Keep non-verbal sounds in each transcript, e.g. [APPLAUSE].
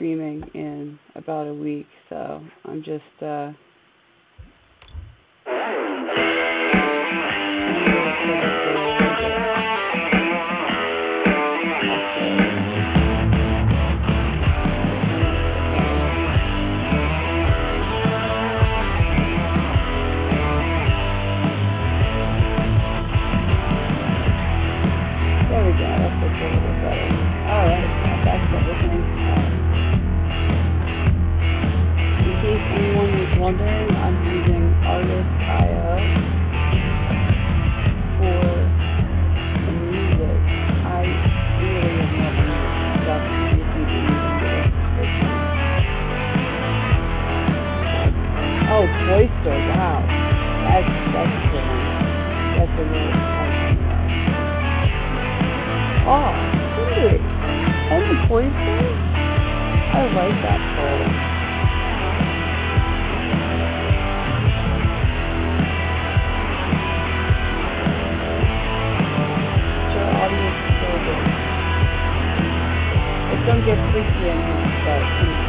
streaming in about a week, get freaky in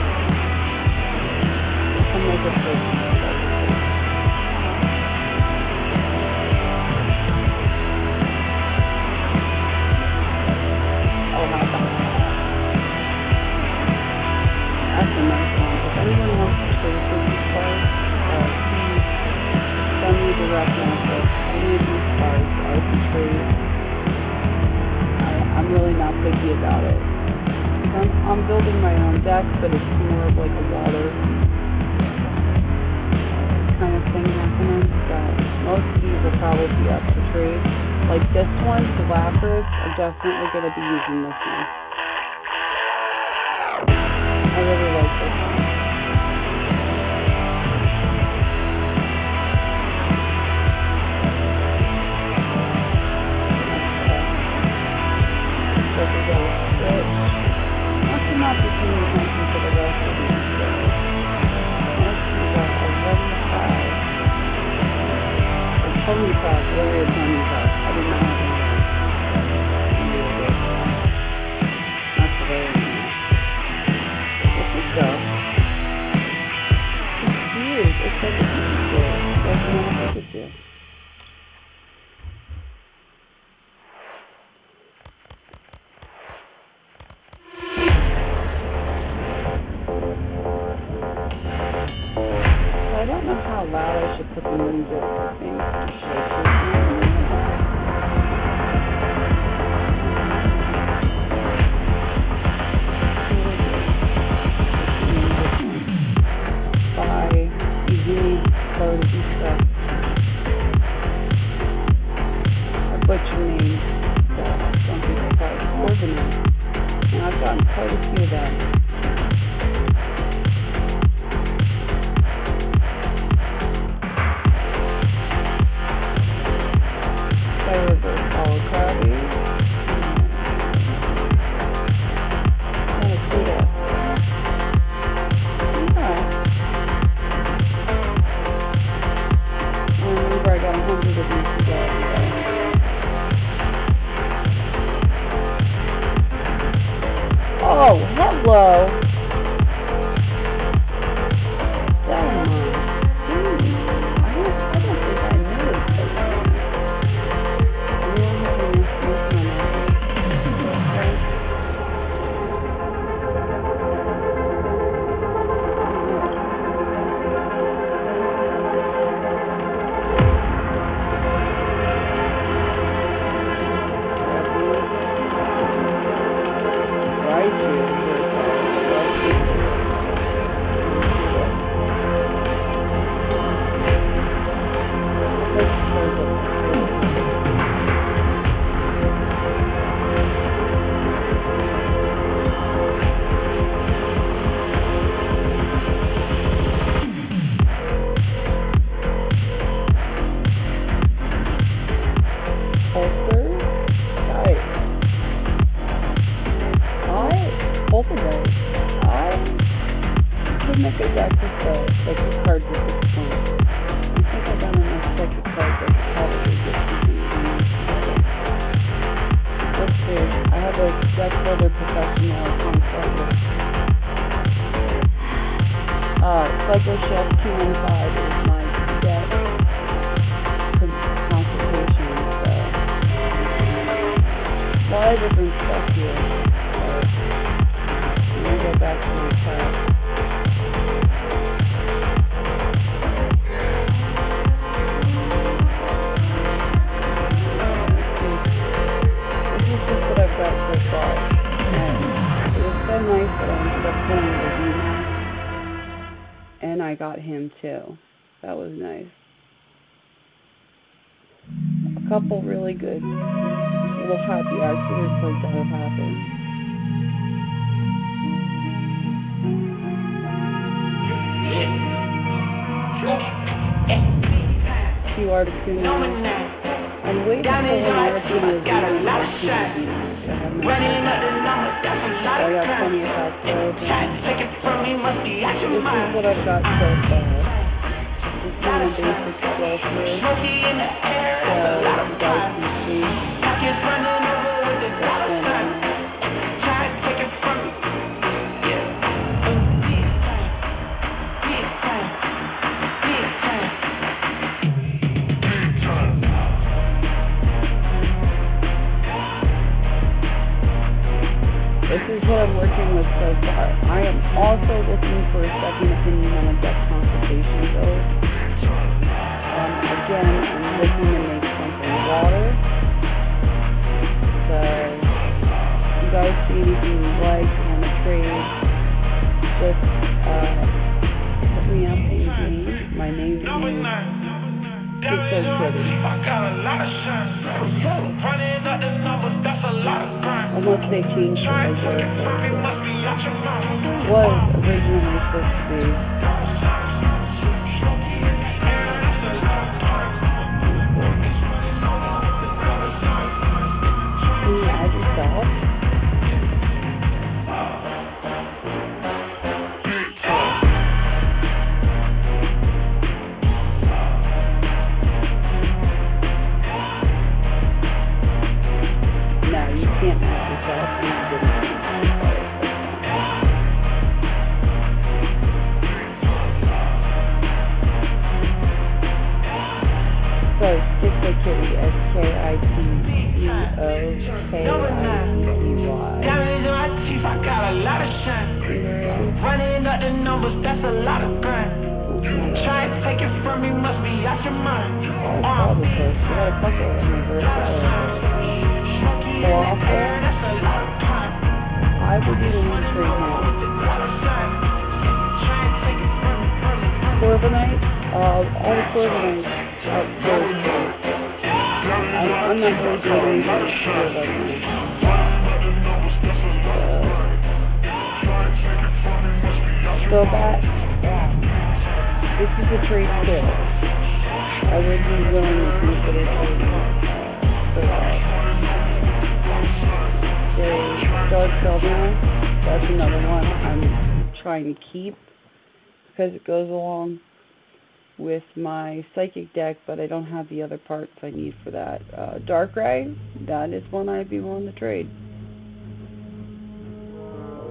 I don't have the other parts I need for that. Uh, Darkrai, that is one I'd be willing to trade.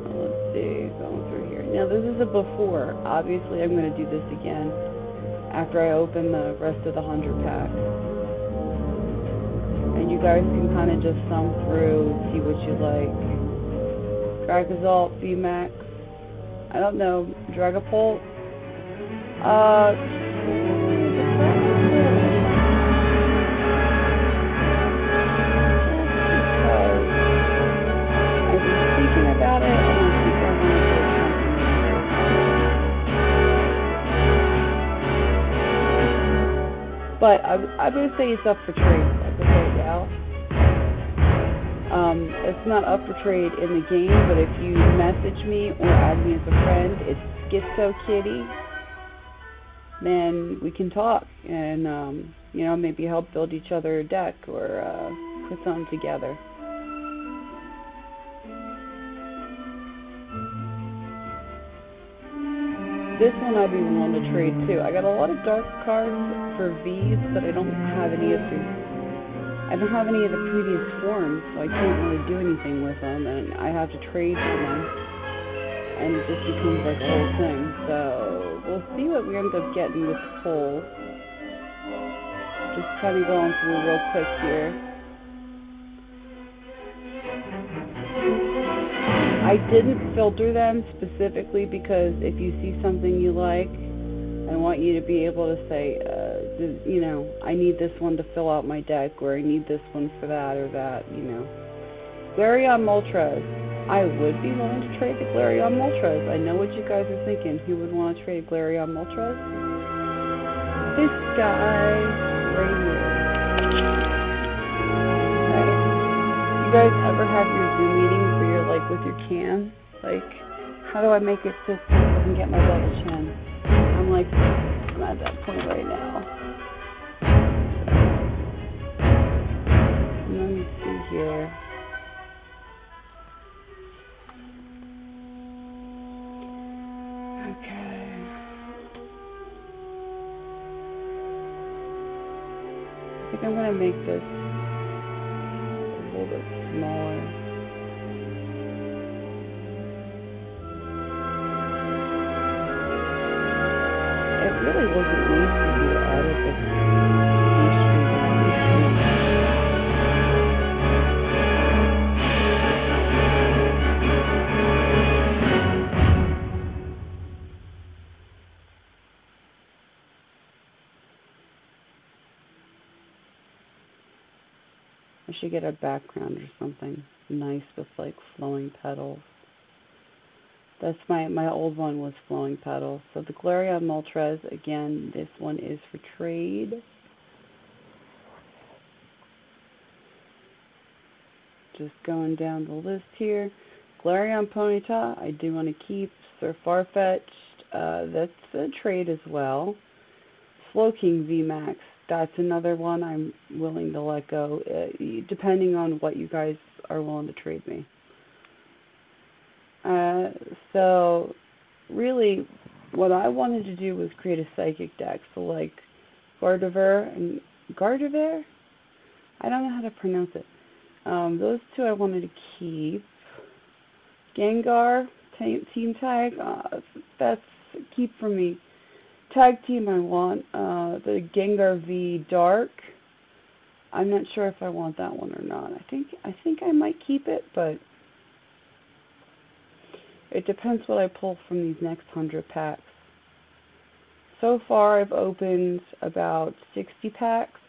Uh, Let's see, going through here. Now this is a before. Obviously, I'm going to do this again after I open the rest of the hundred packs. And you guys can kind of just thumb through, see what you like. Dragazalt, VMAX. I don't know. Dragapult. Uh. But I, going to say it's up for trade. Like I said, yeah. Um, it's not up for trade in the game, but if you message me or add me as a friend, it's Skitzo Kitty. Then we can talk and um, you know maybe help build each other a deck or uh, put something together. This one I'd be willing to trade too. I got a lot of dark cards for V's, but I don't have any of the I don't have any of the previous forms, so I can't really do anything with them, and I have to trade for them, and it just becomes like a whole thing. So we'll see what we end up getting with poll. Just kind of going through real quick here. I didn't filter them specifically because if you see something you like, I want you to be able to say, uh, you know, I need this one to fill out my deck, or I need this one for that or that, you know. Galarian Moltres. I would be willing to trade the Galarian Moltres. I know what you guys are thinking. Who would want to trade Galarian Moltres? This guy right here. Right. You guys ever have your Zoom you're like with your can? Like, how do I make it so I can get my double chin? I'm like, I'm at that point right now. Let me see here. Okay. I think I'm gonna make this a little bit smaller. Really of you to edit the. I should get a background or something nice with like flowing petals. That's my my old one was flowing petals. So the Galarian Moltres again, this one is for trade. Just going down the list here. Galarian Ponyta, I do want to keep. Sir Farfetch'd, uh, that's a trade as well. Slowking VMAX, that's another one I'm willing to let go, uh, depending on what you guys are willing to trade me. Uh, so, really, what I wanted to do was create a psychic deck. So, like Gardevoir and Gardevoir? I don't know how to pronounce it. Um, those two I wanted to keep. Gengar, ta- Team Tag, uh, that's keep for me. Tag team I want uh, the Gengar V Dark. I'm not sure if I want that one or not. I think I think I might keep it, but it depends what I pull from these next hundred packs. So far, I've opened about 60 packs,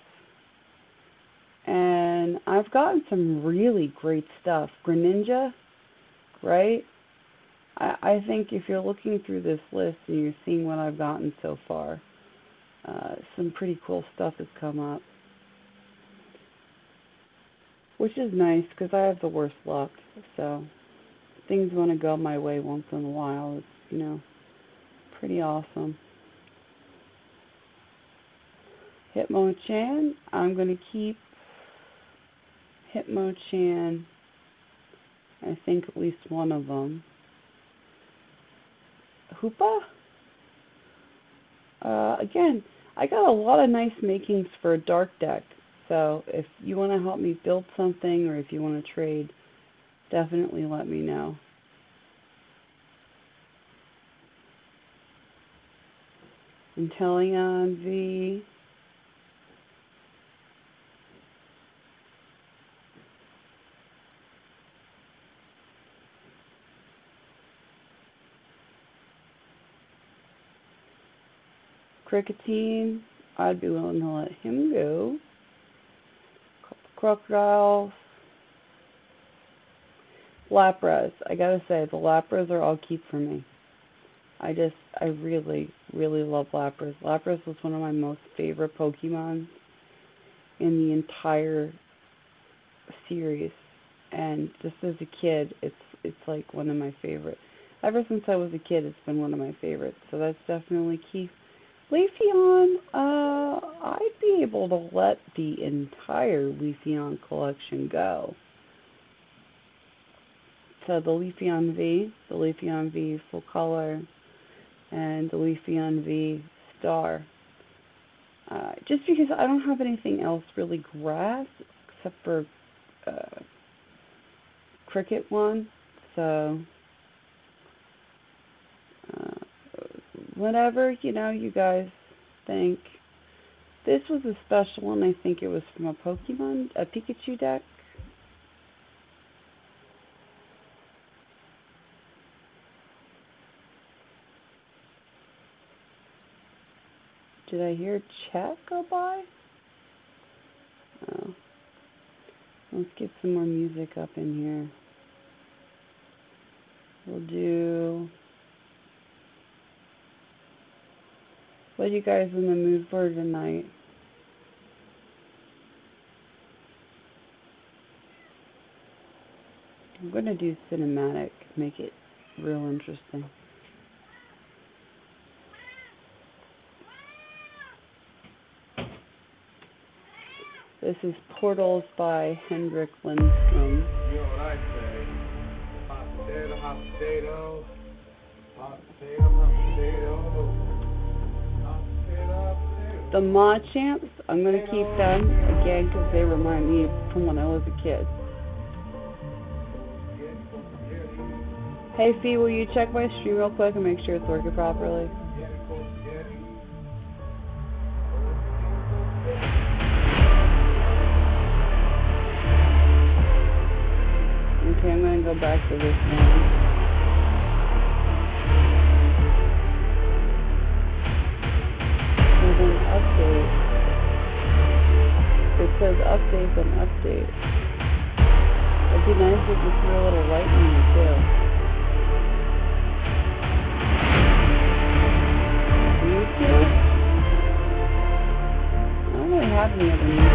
and I've gotten some really great stuff. Greninja, right? I, I think if you're looking through this list and you're seeing what I've gotten so far, uh, some pretty cool stuff has come up. Which is nice because I have the worst luck. So things want to go my way once in a while. It's, you know, pretty awesome. Hitmonchan, I'm going to keep Hitmonchan, I think at least one of them. Hoopa? Uh, again, I got a lot of nice makings for a dark deck. So if you want to help me build something or if you want to trade, definitely let me know. Inteleon V. Kricketune, I'd be willing to let him go. Krookodiles. Lapras. I gotta say, the Lapras are all keep for me. I just, I really, really love Lapras. Lapras was one of my most favorite Pokemon in the entire series. And just as a kid, it's it's like one of my favorites. Ever since I was a kid, it's been one of my favorites. So that's definitely key. Leafeon, uh, I'd be able to let the entire Leafeon collection go. So the Leafeon V, the Leafeon V full color, and the Leafeon V star. Uh, just because I don't have anything else really grass except for uh, cricket one, so uh, whatever you know you guys think. This was a special one. I think it was from a Pokemon, a Pikachu deck. Did I hear chat go by? Oh. Let's get some more music up in here. We'll do. What are you guys in the mood for tonight? I'm going to do cinematic, make it real interesting. This is Portals by Hendrik Lindstrom. You know what I say? Hot potato, hot potato. The Mod Champs, I'm going to keep them again because they remind me from when I was a kid. Hey Fee, will you check my stream real quick and make sure it's working properly? Go back to this one. There's an update. It says updates and update. It'd be nice if you threw a little lightning too. YouTube? I don't really have any other news.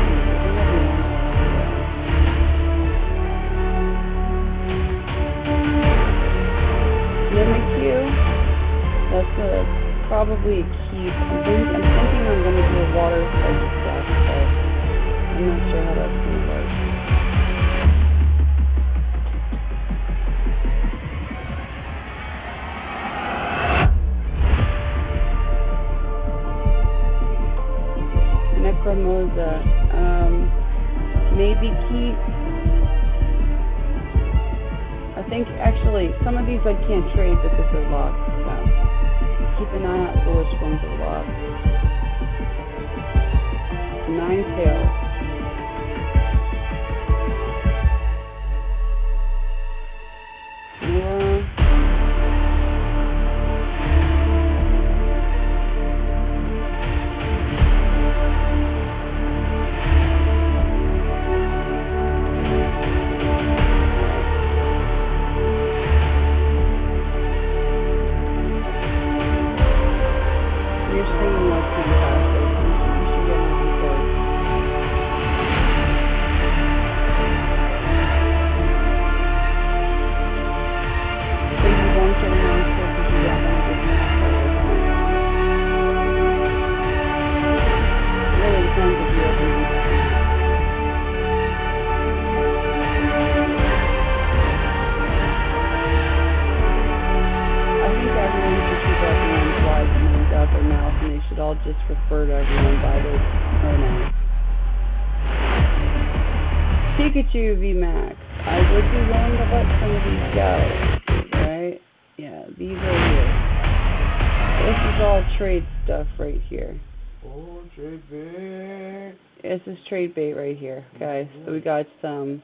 Guys. So we got some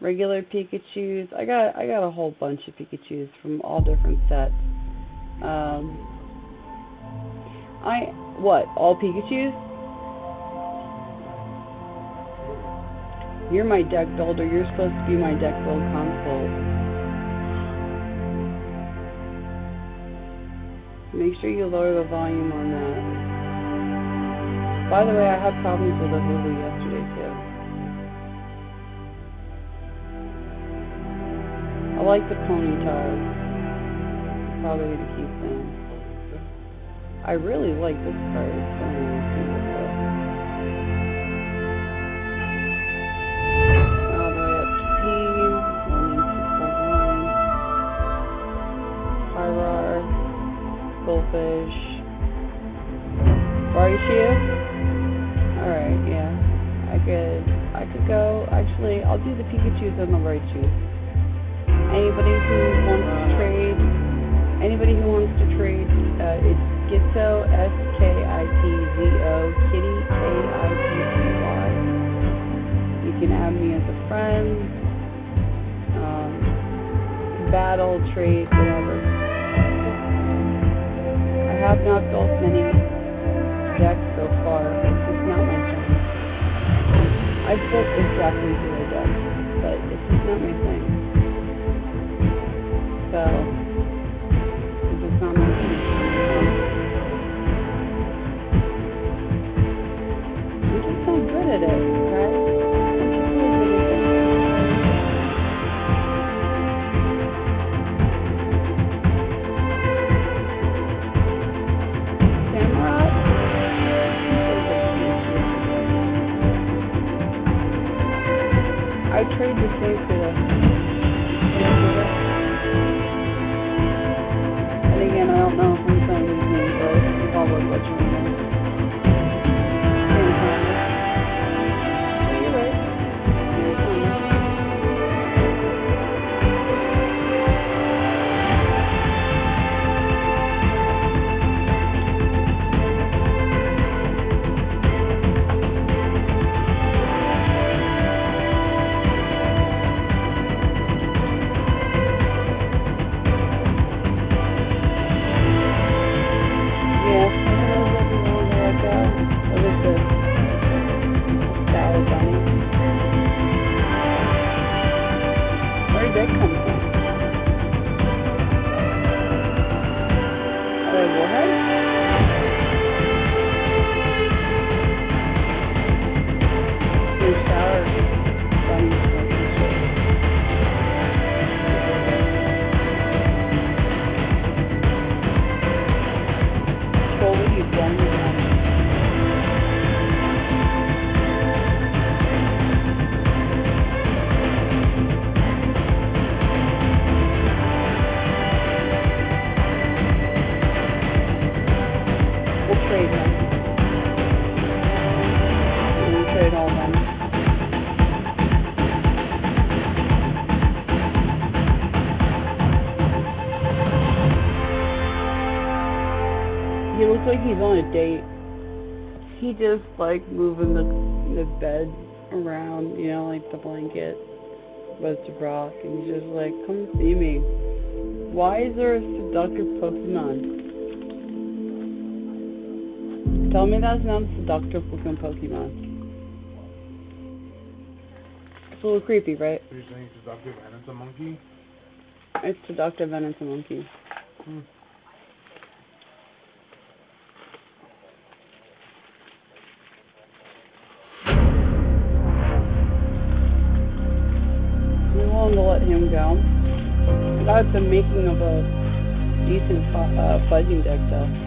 regular Pikachu's. I got I got a whole bunch of Pikachu's from all different sets. Um, I what? All Pikachu's? You're my deck builder. You're supposed to be my deck build console. Make sure you lower the volume on that. By the way, I had problems with the Hulu yesterday I like the ponytails. Probably gonna keep them. I really like this card. It's so nice. All the way up to P. Pyroar. Goldfish. Raichu. Alright, yeah. I could I could go actually I'll do the Pikachu's and the Raichu. Anybody who wants to trade anybody who wants to trade uh, it's Skitzo S K I T Z O Kitty K I T T Y. You can add me as a friend. Um, battle, trade, whatever. I have not built many decks so far. It's not my thing. I've built exactly zero decks, but it's not my thing. So, just. I'm not good at it, it. I trade the same for this. Don't know if I'm saying names right. It's all worth what you date. He just like moving the the bed around, you know, like the blanket with the rock, and he's just like, "Come see me." Why is there a seductive Pokemon? Tell me that's not a seductive looking Pokemon. It's a little creepy, right? You're saying seductive and it's a monkey? It's seductive and it's a monkey. Hmm. Willing to let him go. That's the making of a decent fu- uh, fudging deck, though.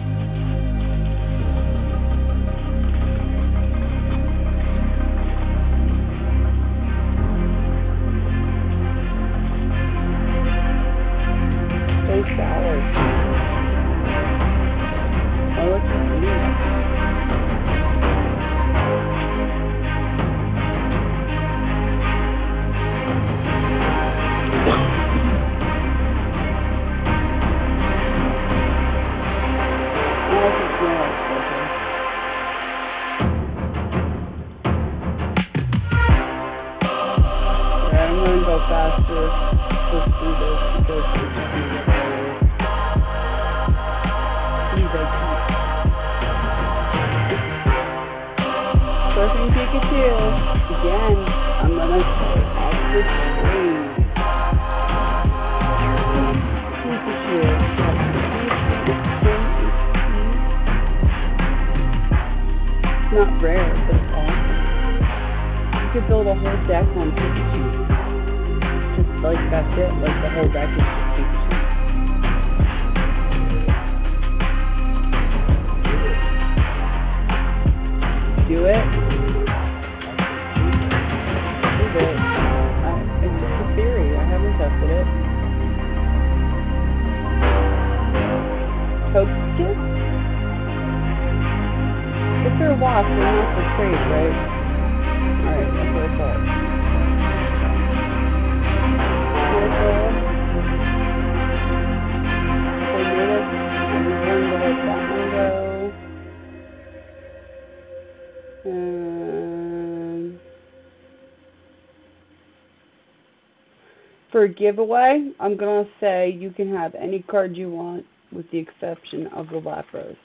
For a giveaway, I'm gonna say you can have any card you want, with the exception of the Lapras.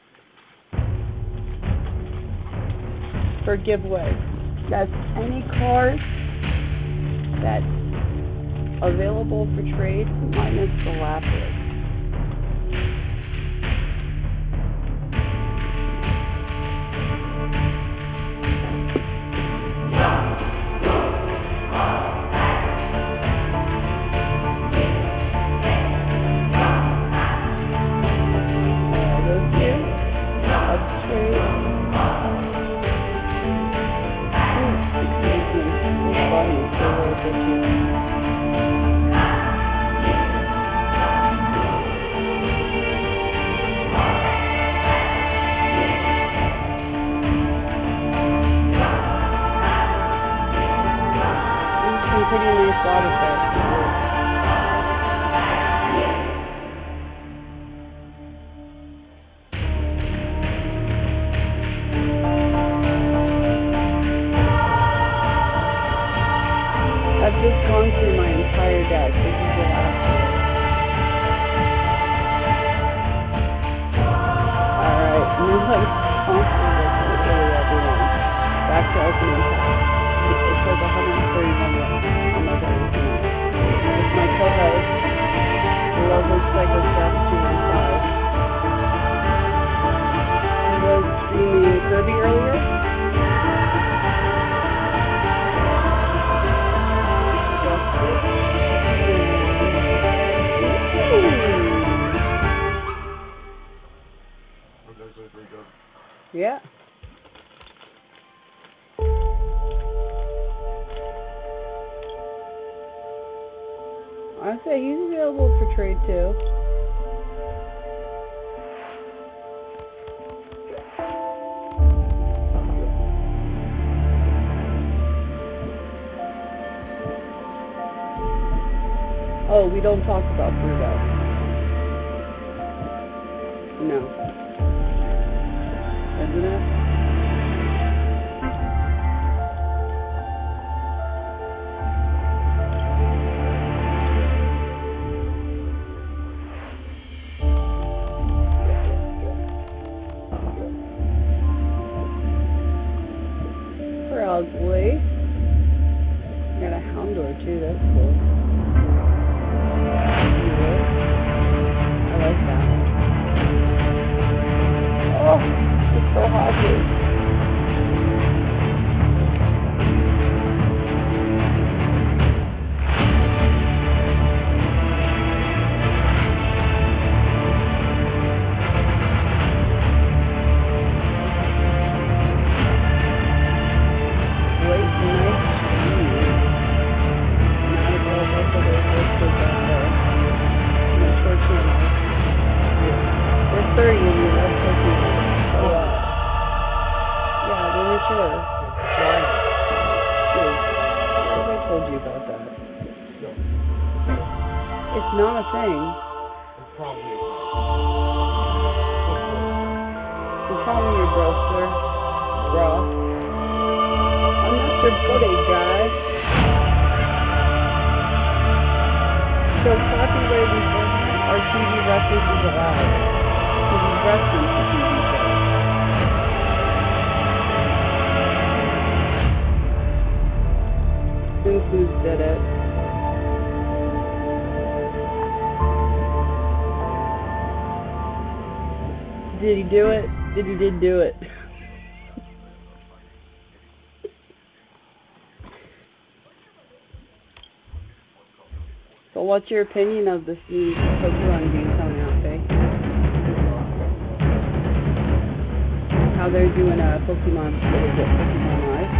For giveaway, that's any card that's available for trade minus the Lapras. Uh, Alright, don't talk about it? Did do it? so what's your opinion of this new Pokemon game coming out, Faye? How they're doing a Pokemon, what is Pokemon Live?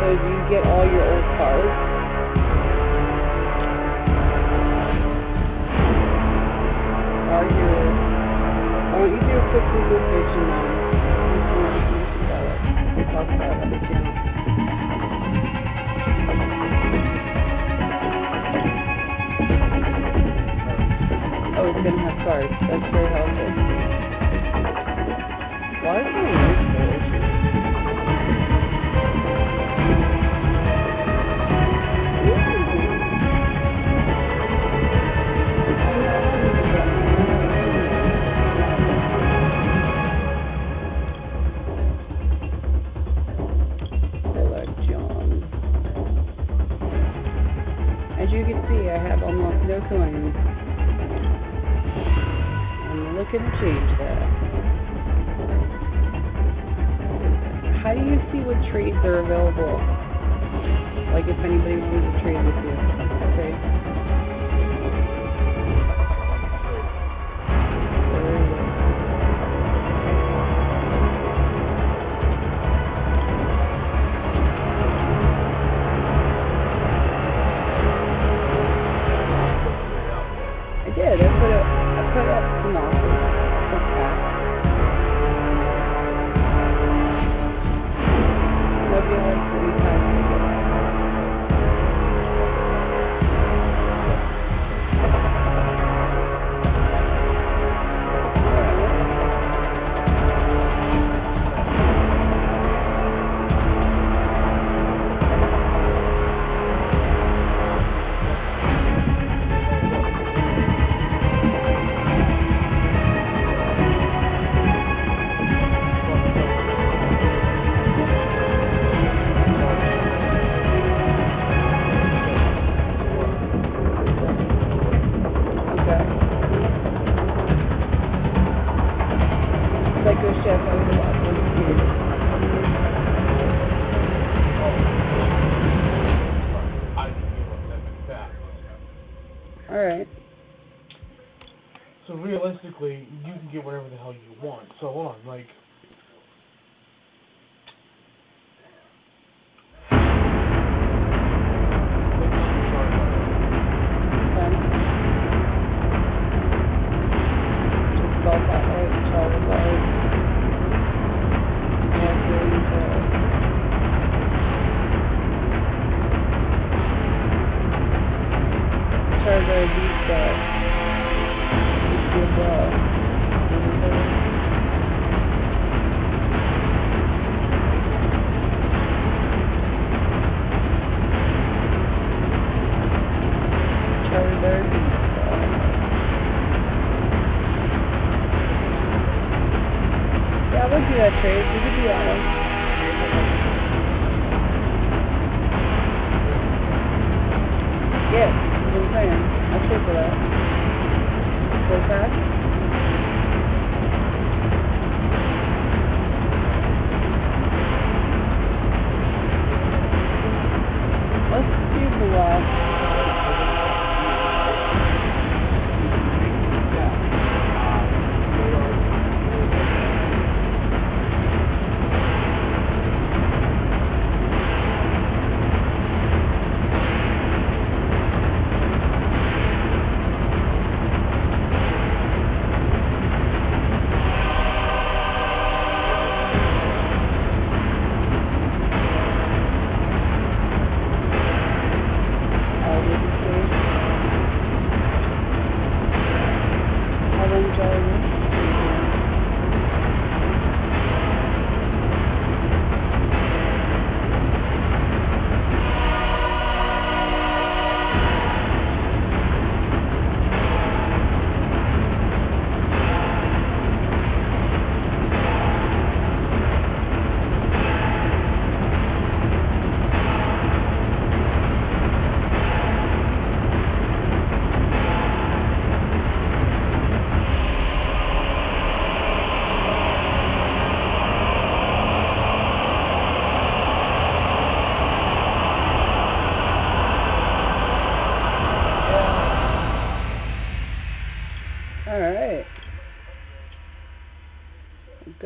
So do you get all your old cards? Are you, why don't you do a quick Google search and um. Oh, it's gonna have cards. That's very helpful. Why coins. I'm looking to change that. How do you see what trades are available? Like if anybody wanted to trade with you. Okay.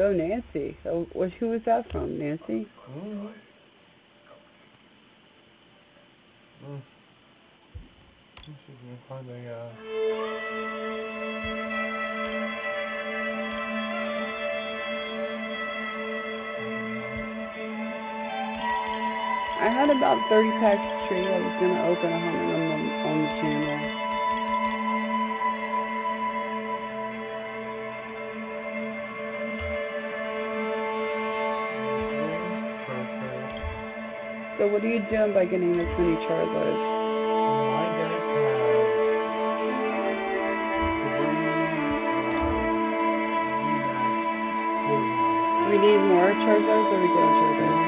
Go Nancy. So who was that from, Nancy? Mm-hmm. Mm-hmm. Mm-hmm. I had about 30 packs of tree I was going to open 100 of them on the channel. So what are you doing by getting this many Charizards? We need more Charizards or we get Charizards?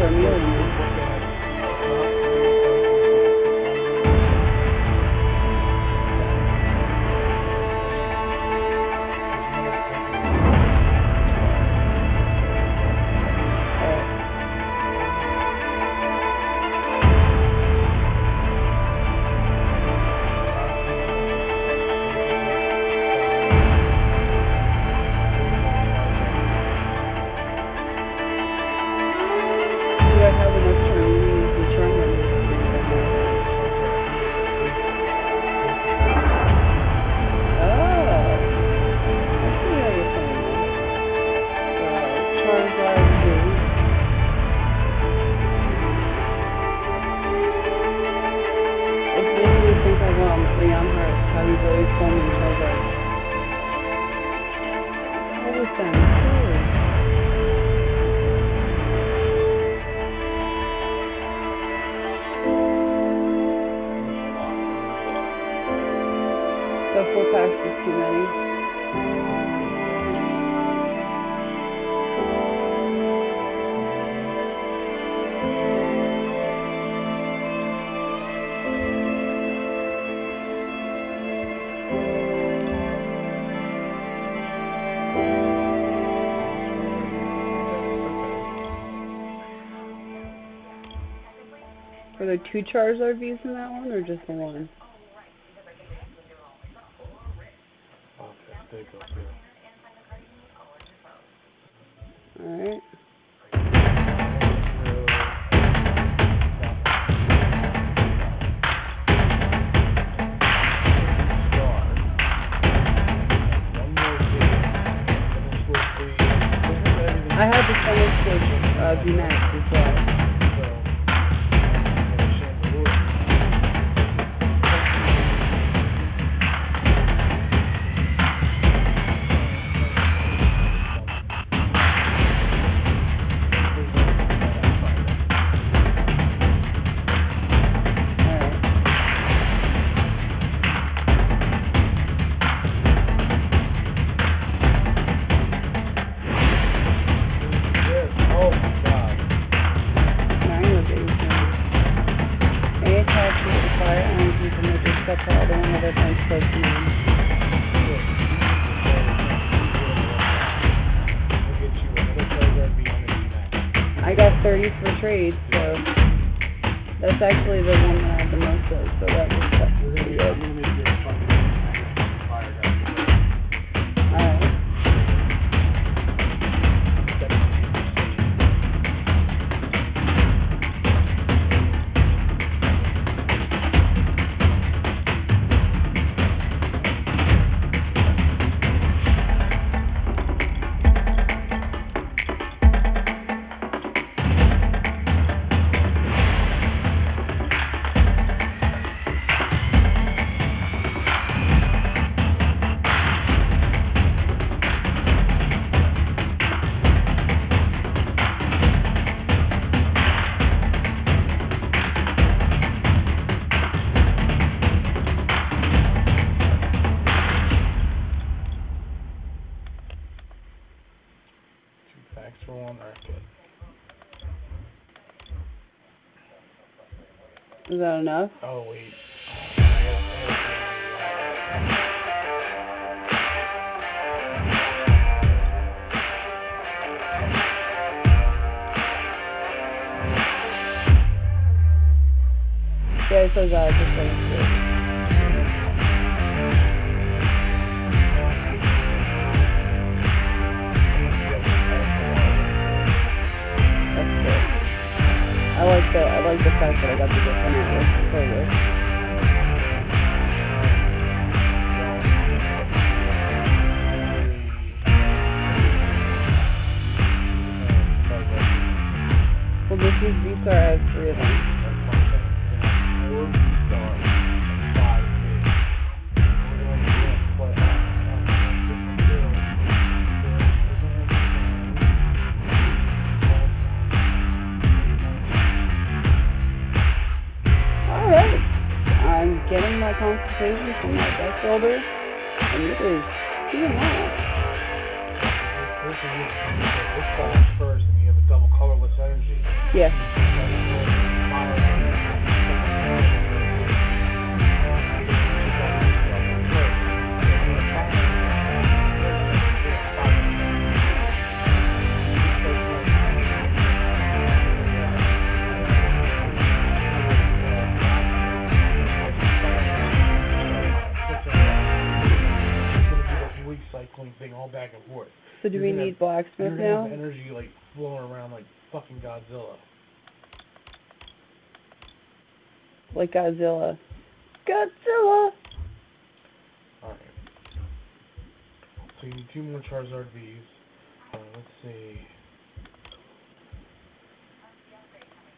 or mewing. Two Charizard V's in that one, or just the one? Yeah. Thing all back and forth. So do You're we need blacksmith You're gonna have now? energy like flowing around like fucking Godzilla. Like Godzilla. Godzilla! Alright. So you need two more Charizard V's. Uh, let's see.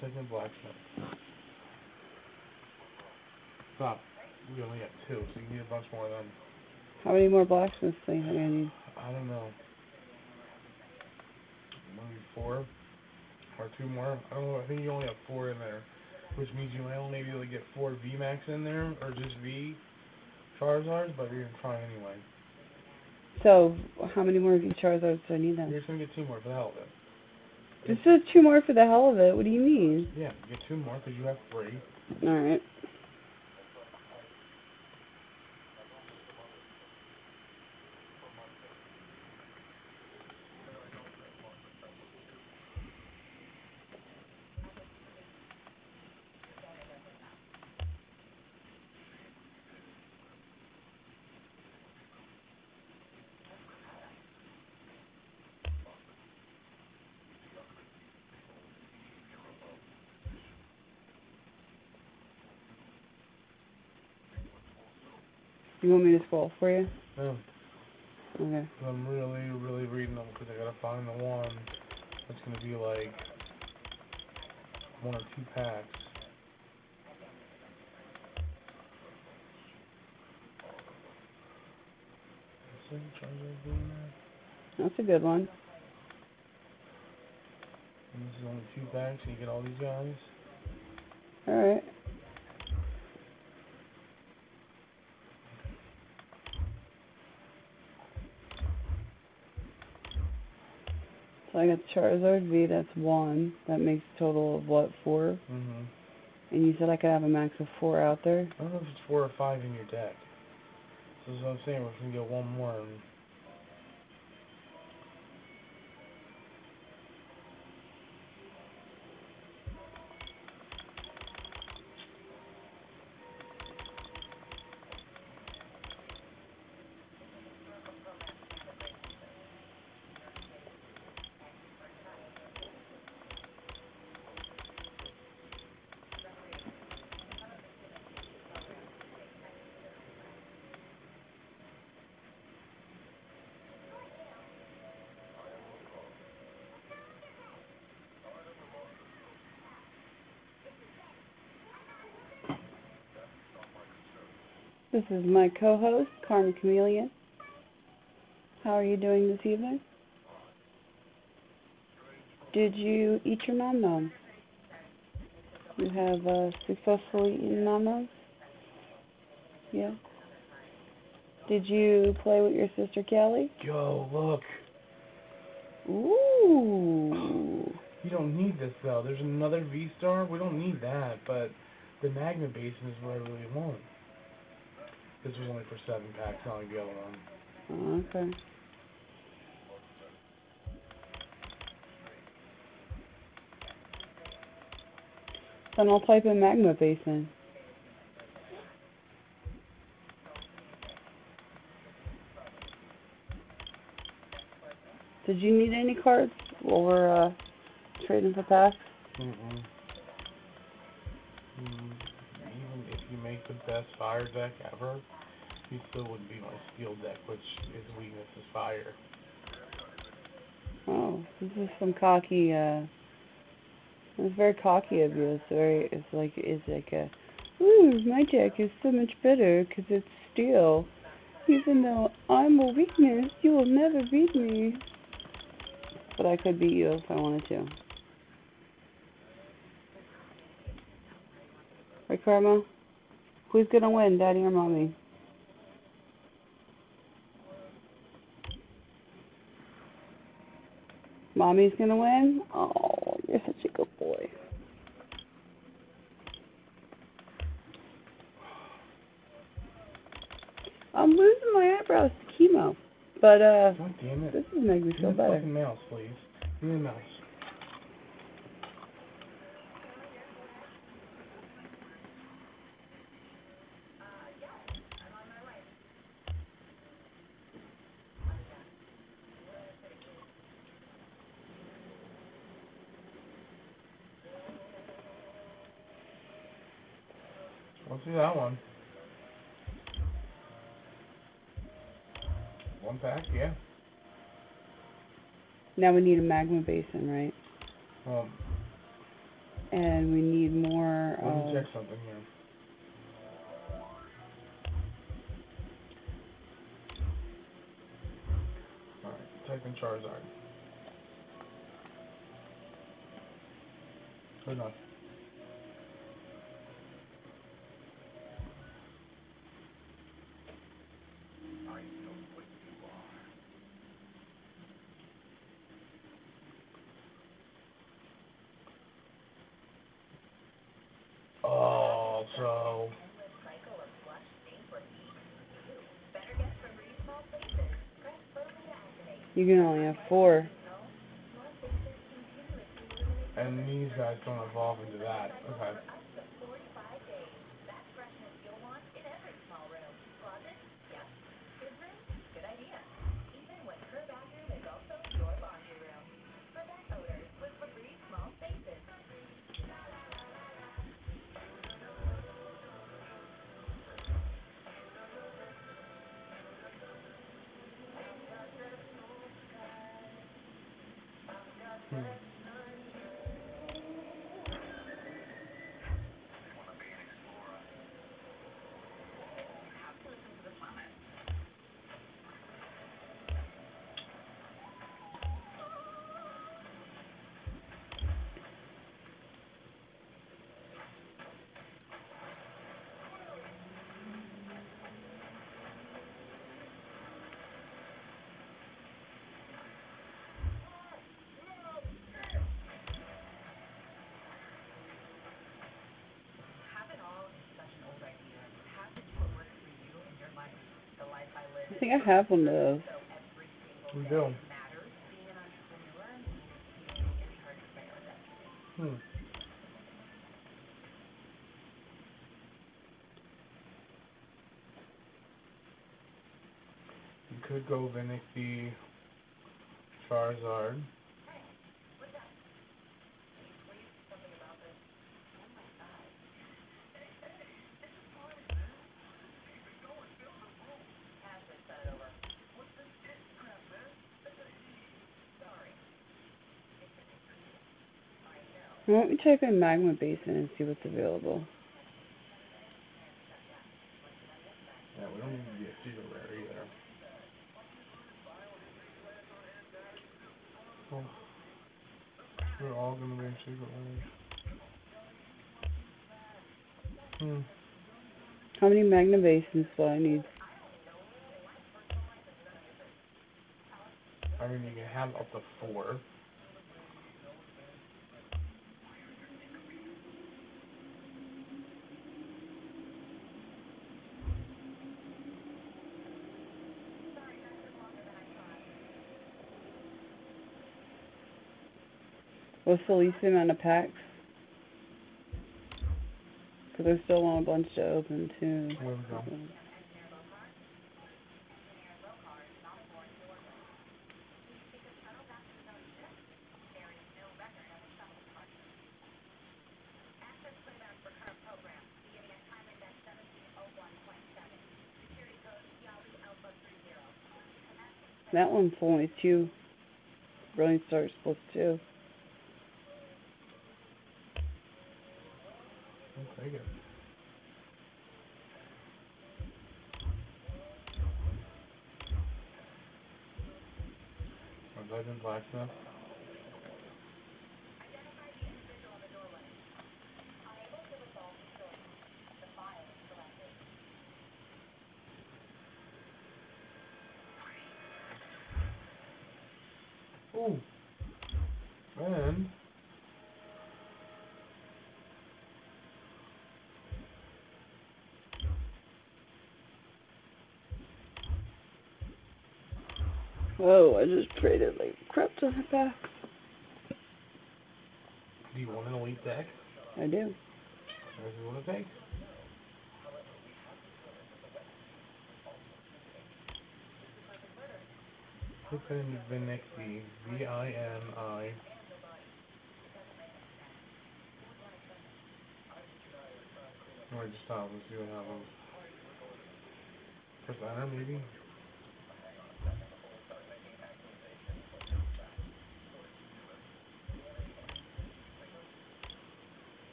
Take the blacksmith. Stop. We only have two, so you need a bunch more of them. How many more blacksmiths do you think I need? I don't know. Maybe four? Or two more? I don't know. I think you only have four in there. Which means you might only be able to get four V VMAX in there, or just V Charizards, but you're gonna try anyway. So, how many more of you Charizards do I need You're then? just gonna get two more for the hell of it. This is two more for the hell of it. What do you mean? Yeah, get two more because you have three. Alright. You want me to scroll for you? No. Okay. I'm really, really reading them because I gotta find the one that's gonna be like one or two packs. Is it Charizard doing that? That's a good one. And this is only two packs, and you get all these guys. Alright. So I got Charizard V, that's one. That makes a total of what, four? Mhm. And you said I could have a max of four out there? I don't know if it's four or five in your deck. So that's what I'm saying. We're gonna get one more. And This is my co-host, Karma Chameleon. How are you doing this evening? Did you eat your nom nom? You have uh, successfully eaten nom noms? Yeah. Did you play with your sister Kelly? yo, look. Ooh. You don't need this though. There's another V Star. We don't need that, but the Magma Basin is what I really want. This was only for seven packs, not like the other one. Okay. Then I'll type in magma basin. Did you need any cards while we're uh, trading for packs? Mm-mm. The best fire deck ever, you still wouldn't beat my steel deck, which its weakness is fire. Oh, this is some cocky. uh It's very cocky of you. It's very. It's like. It's like a. Ooh, my deck is so much better because it's steel. Even though I'm a weakness, you will never beat me. But I could beat you if I wanted to. Right, Karma? Who's gonna win, Daddy or Mommy? Mommy's gonna win? Oh, you're such a good boy. I'm losing my eyebrows to chemo. But uh God damn it. this is making me feel better. mouse, please. Give me the mouse. Let's do that one. One pack, yeah. Now we need a magma basin, right? Um, And we need more let me check something here. Alright, type in Charizard. Enough. Oh, so you can only have four. and these guys don't evolve into that. Okay. Think I have one of those. We do. Hmm. You could go Vinnick the Charizard. Why don't we type in Magma Basin and see what's available? Yeah, we don't need to be a secret rare either. Oh. We're all gonna be in secret rares. Hmm. How many Magma Basins do I need? I mean, you can have up to four. What's the least amount of packs? Because I still want a bunch to open too. There we go. That one's only two. Brilliant Stars plus two. I'll take it. Are Legend Blacksmith? Ooh. And Whoa, I just traded like crap to the back. do you want an elite deck? I do. That's what it takes. Put in Vinnick the V-I-N-I. Or just stop and see what happens. Press enter maybe?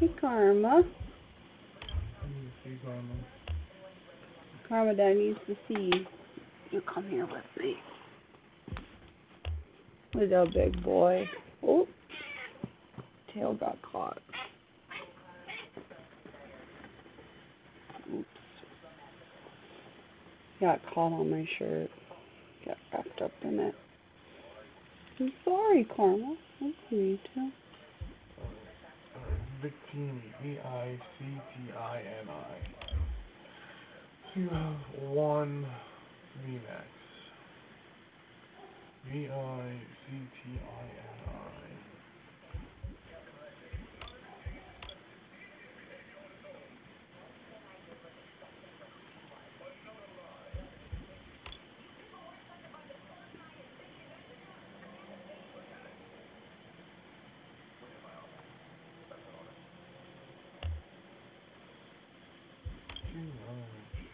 See Karma. Karma Dad needs to see. You come here with me. Look at big boy. Oh, tail got caught. Oops. Got caught on my shirt. Got wrapped up in it. I'm sorry, Karma. I didn't mean to. Victini, V-I-C-T-I-N-I. You have one VMAX. V-I-C-T-I-N-I. Too much.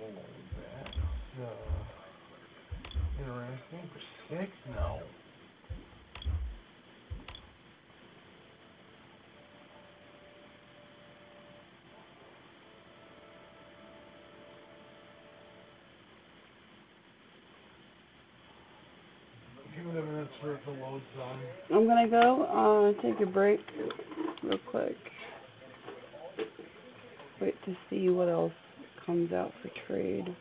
Oh, that's, uh, interesting. For six? No. I'm gonna go uh take a break real quick. Wait to see what else comes out for trade.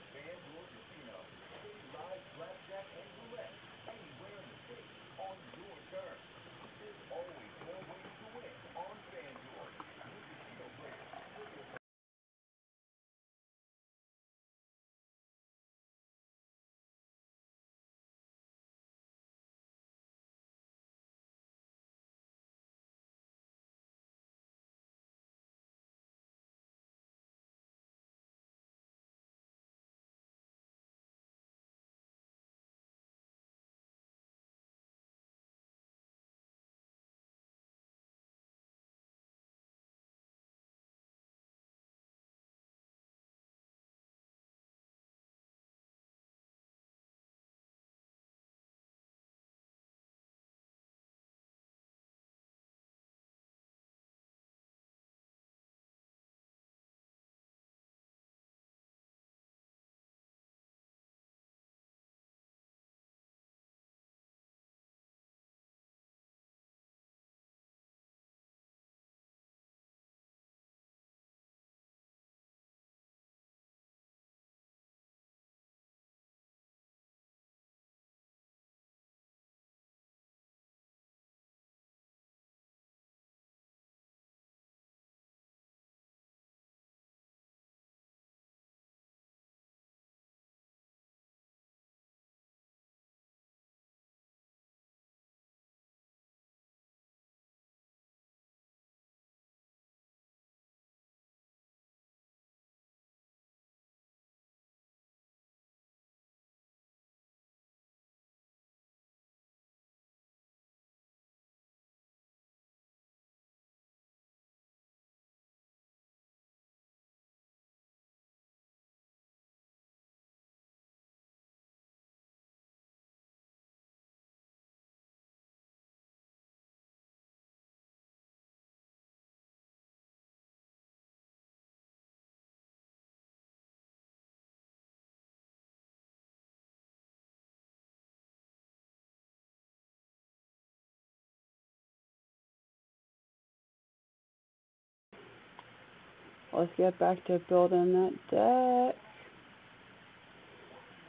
Let's get back to building that deck.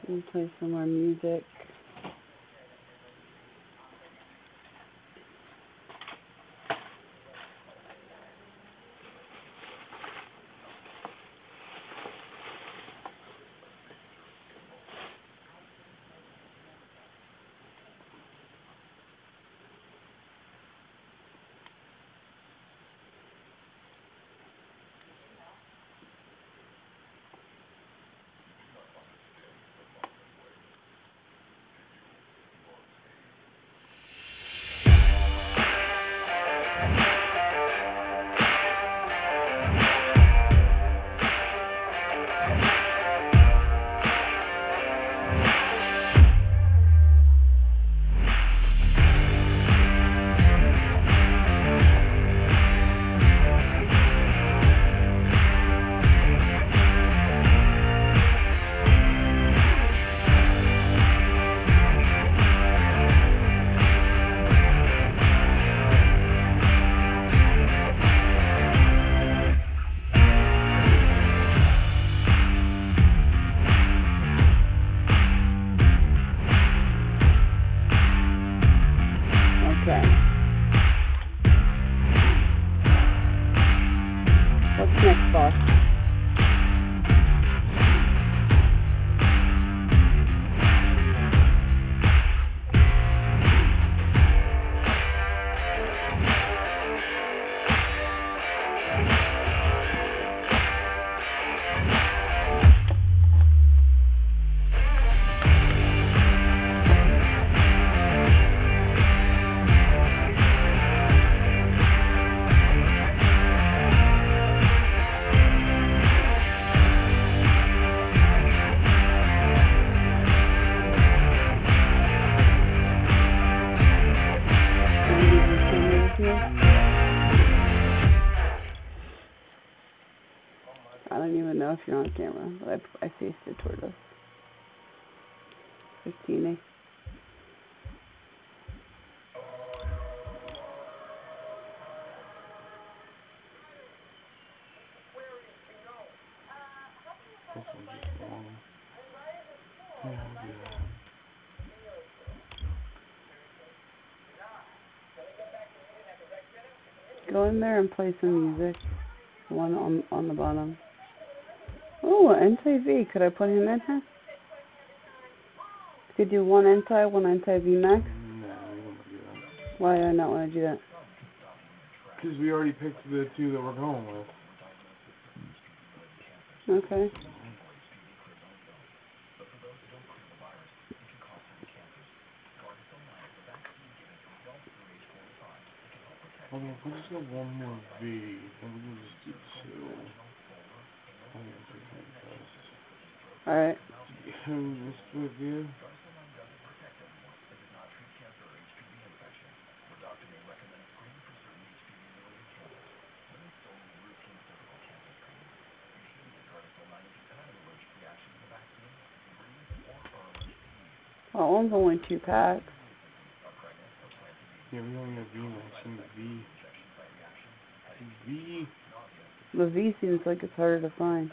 And play some more music. Go in there and play some music. One on on the bottom. Oh, NTV. Could I put him in here? Could do one anti, one anti V max. No, we don't wanna do that. Why do I not want to do that? Cause we already picked the two that we're going with. Okay. Hold on, we'll just go one more V, and we can just do two. I think that's what. Alright. Who, with you? Well, that one's only two packs. Yeah, we only have V the V. V. The V seems like it's harder to find.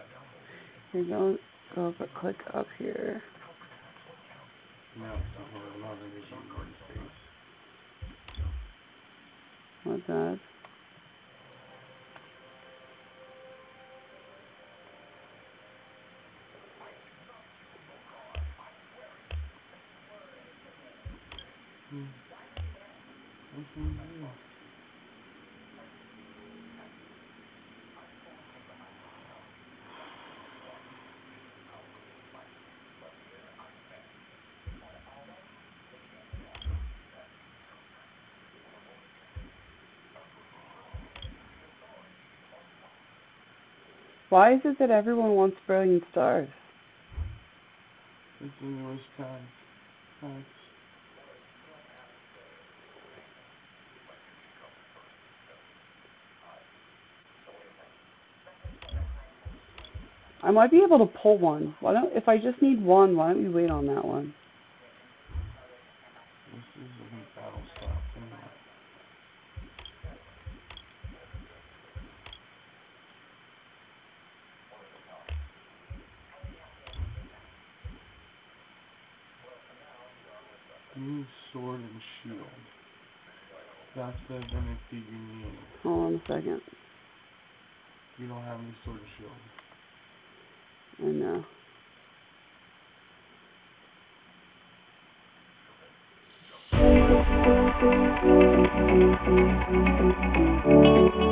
Here, go, go up, click up here. No, it's not hard. I'm not gonna give you one space. What's that? Hmm. Why is it that everyone wants Brilliant Stars? It's the newest pack. I might be able to pull one. Why don't if I just need one, why don't we wait on that one? New sword and shield. That's the identity you need. Hold on a second. You don't have any sword and shield. I know. Are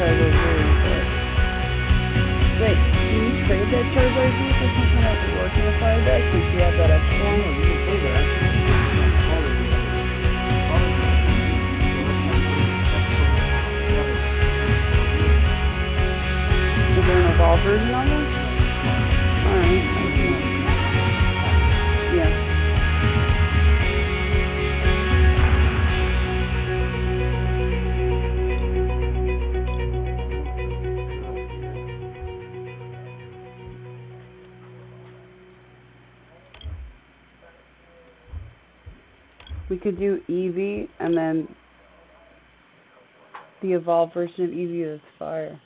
turbo but wait, can you trade that turbo blue for something that would work in the fireback since you have that extra one? Or you can that. Is there an evolved version of could do Eevee and then the evolved version of Eevee is fire.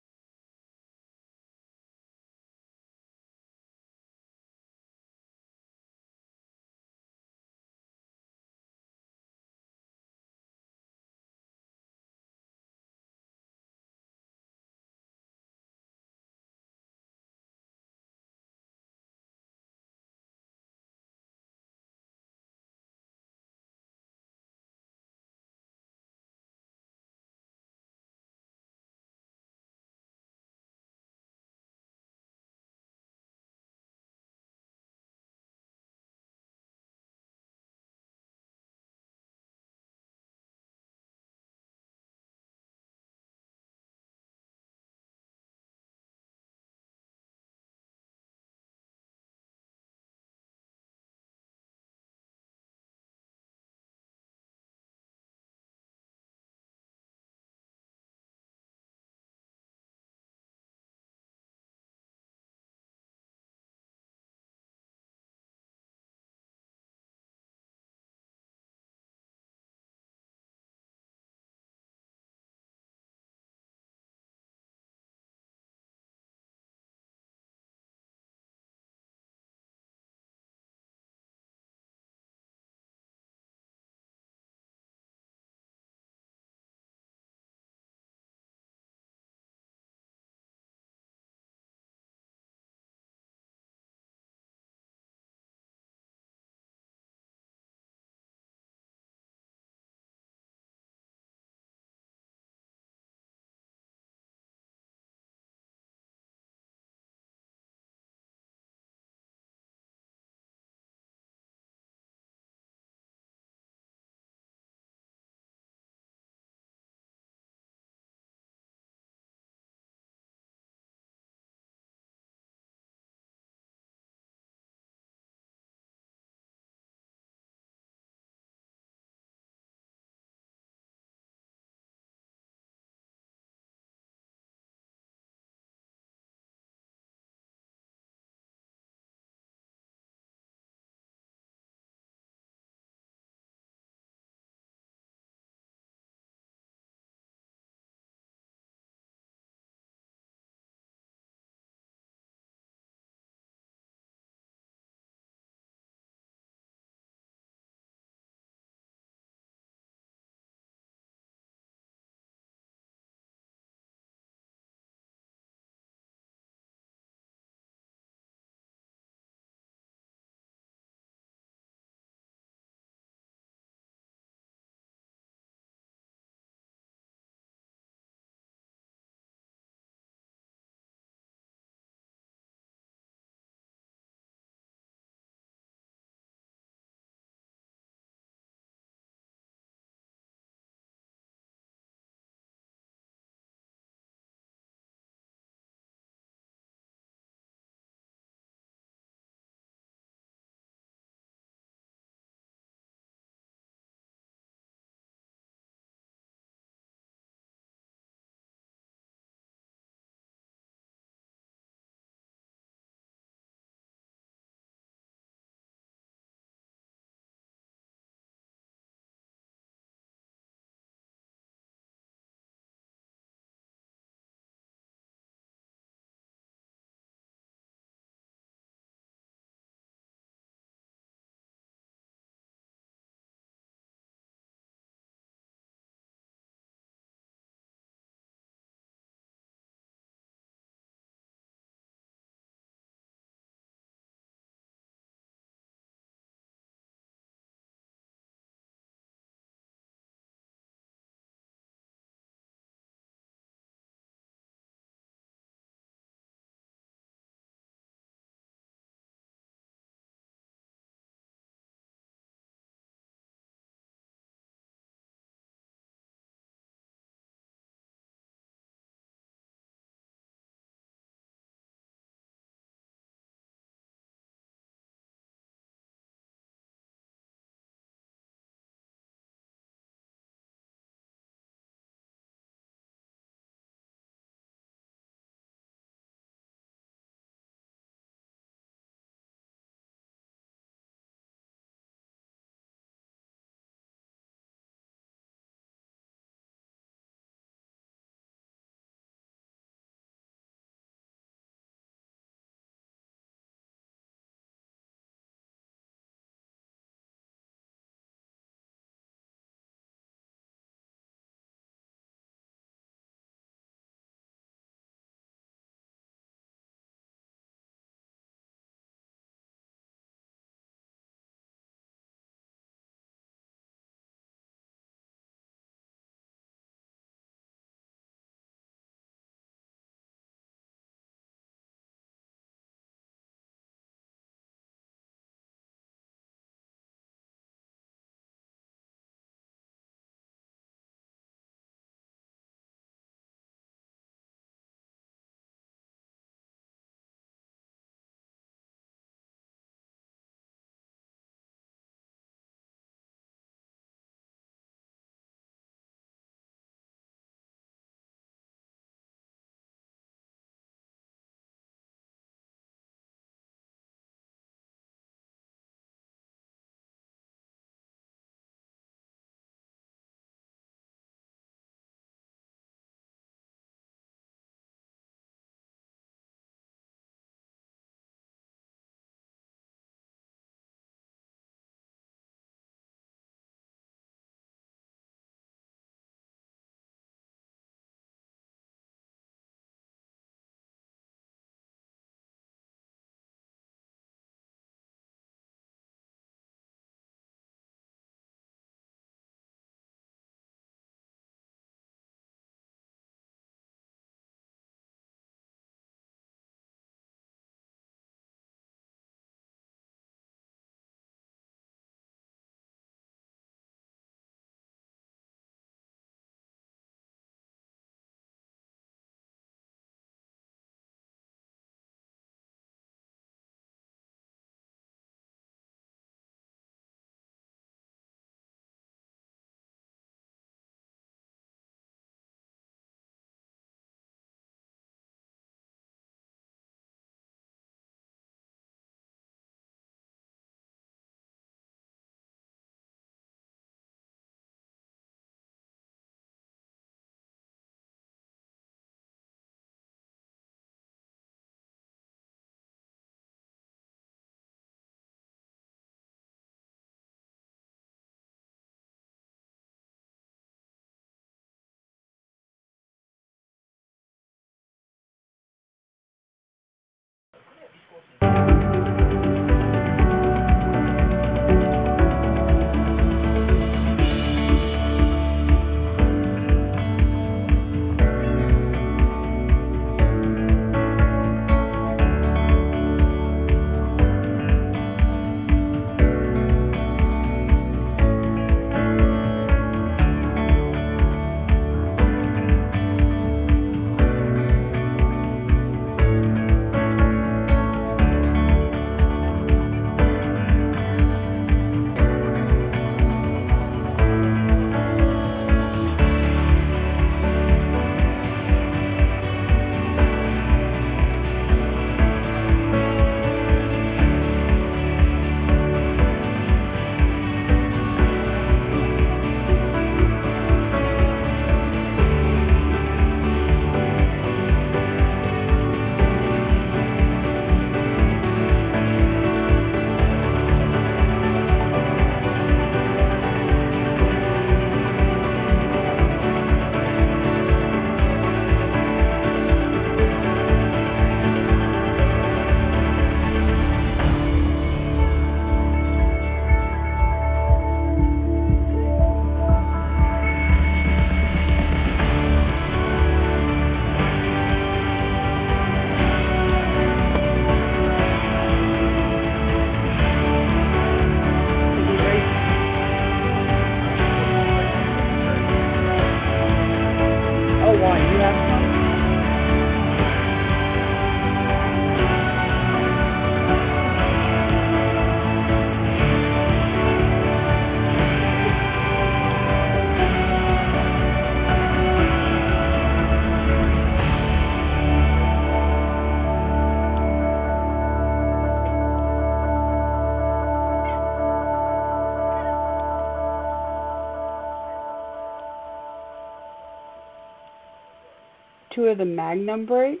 two of the Magnum break?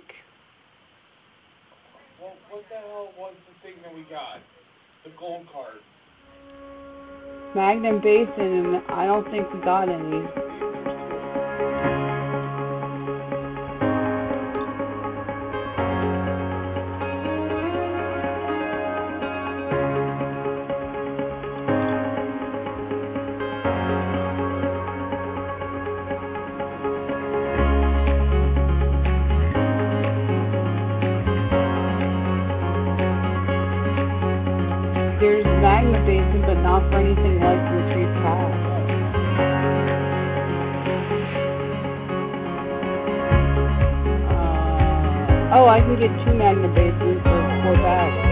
Well, what the hell was the thing that we got? The gold card. Magma Basin, and I don't think we got any. Oh, I heated two Magma Basins for 4000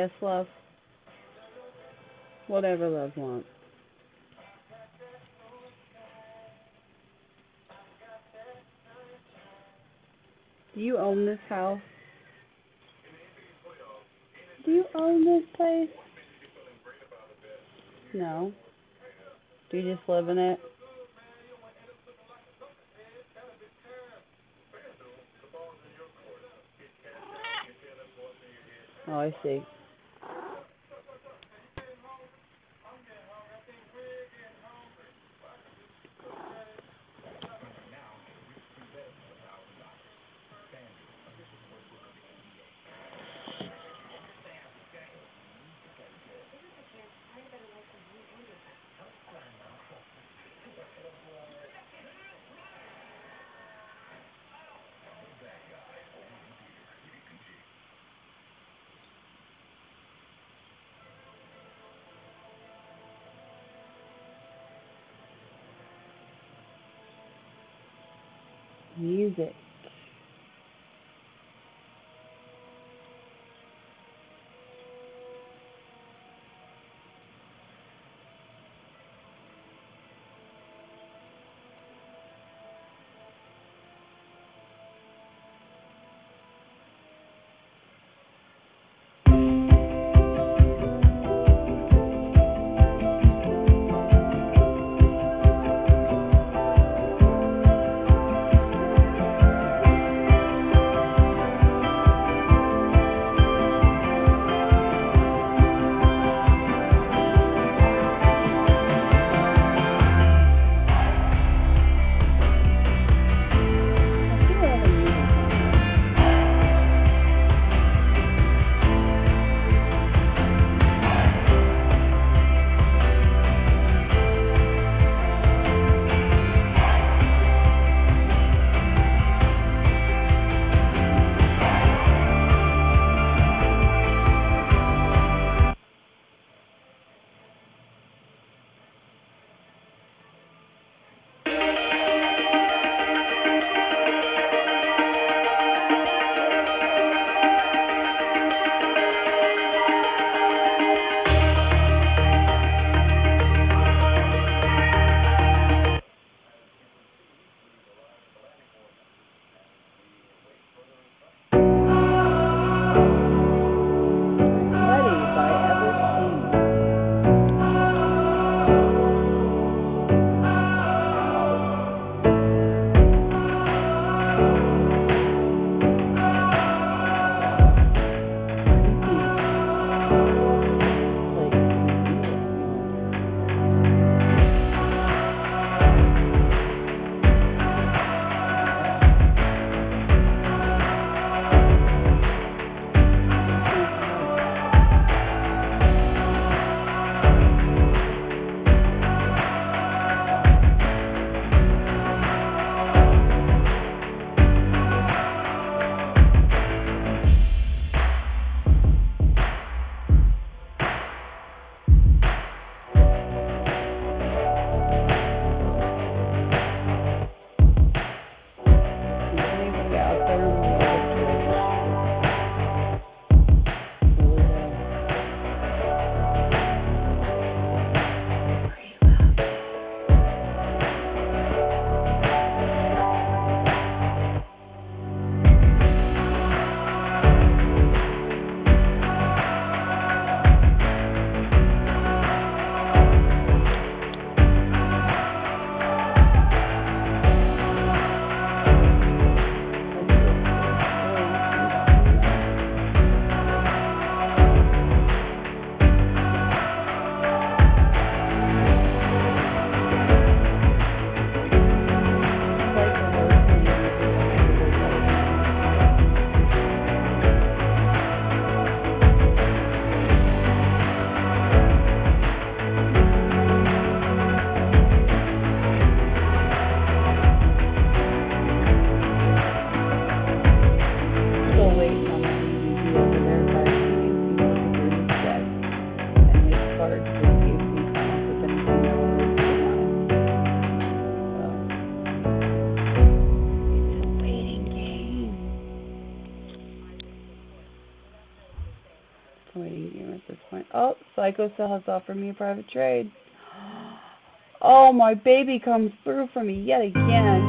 Yes, love. Whatever love wants. Do you own this house? Do you own this place? No. Do you just live in it? Oh, I see. Music. Psycho has offered me a private trade. [GASPS] Oh, my baby comes through for me yet again.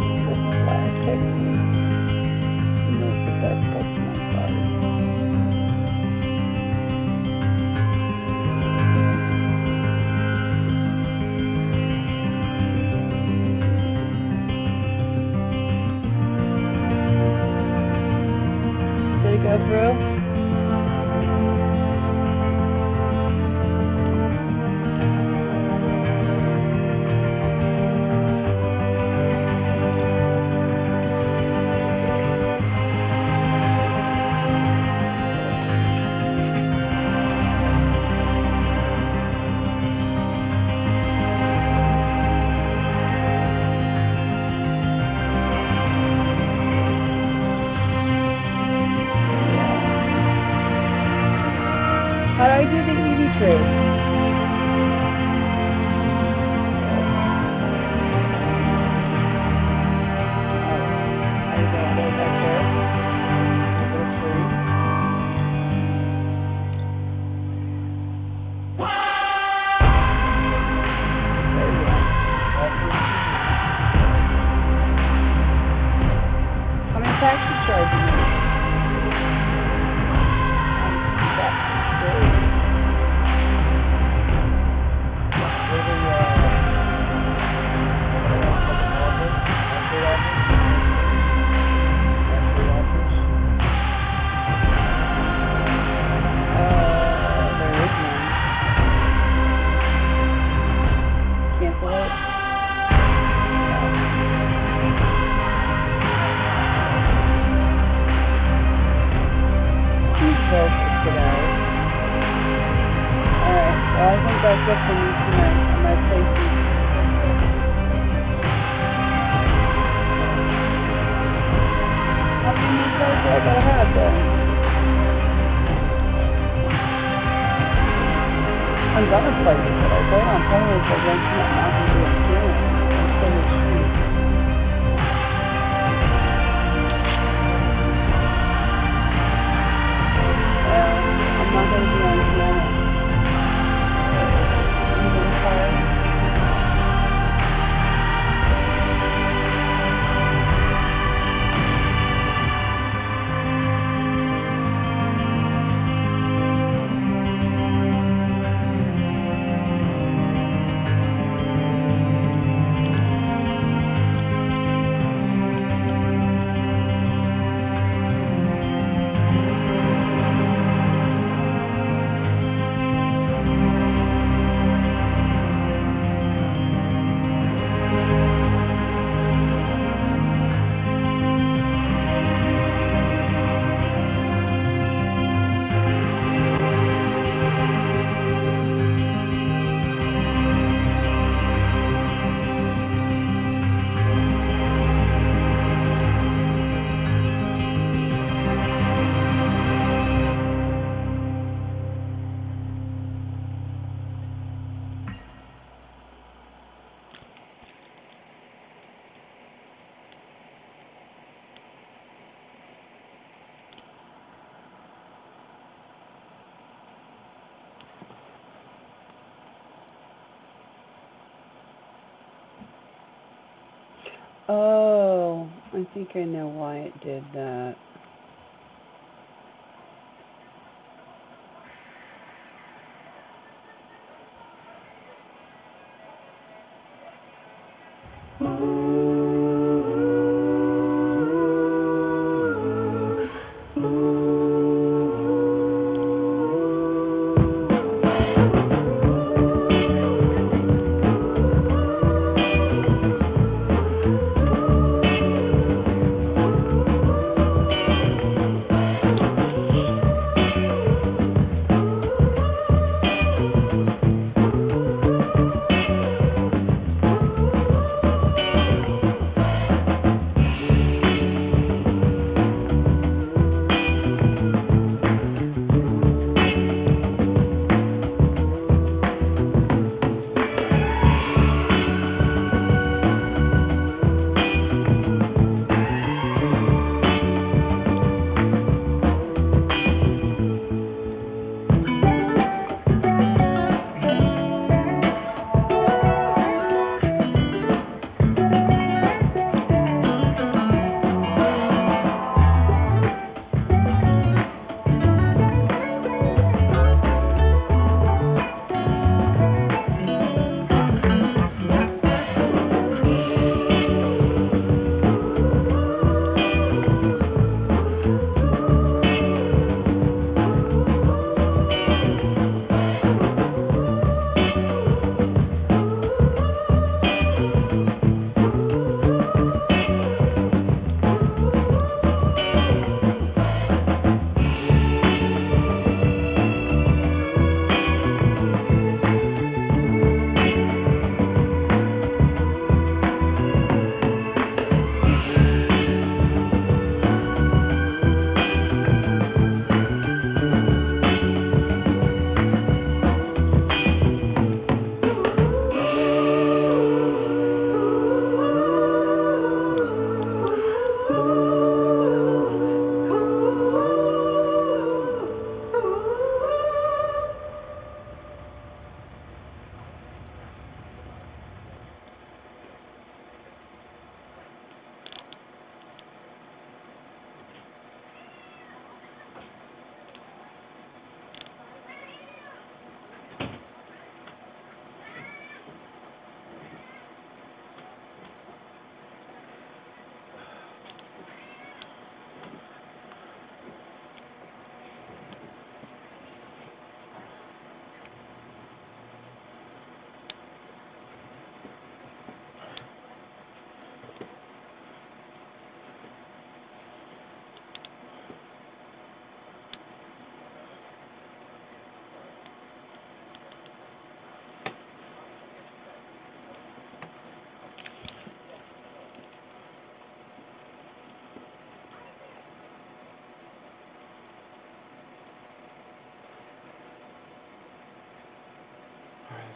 I think I know why it did that.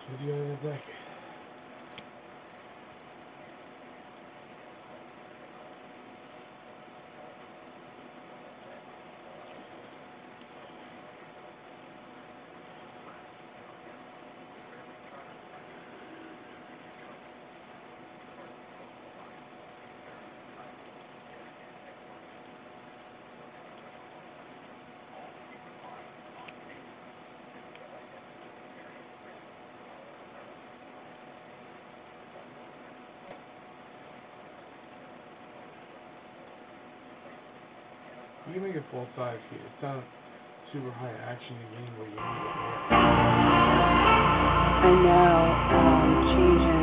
Video of the decade. You can make it full size here. It's not super high action game, but you need it. I know, um, changing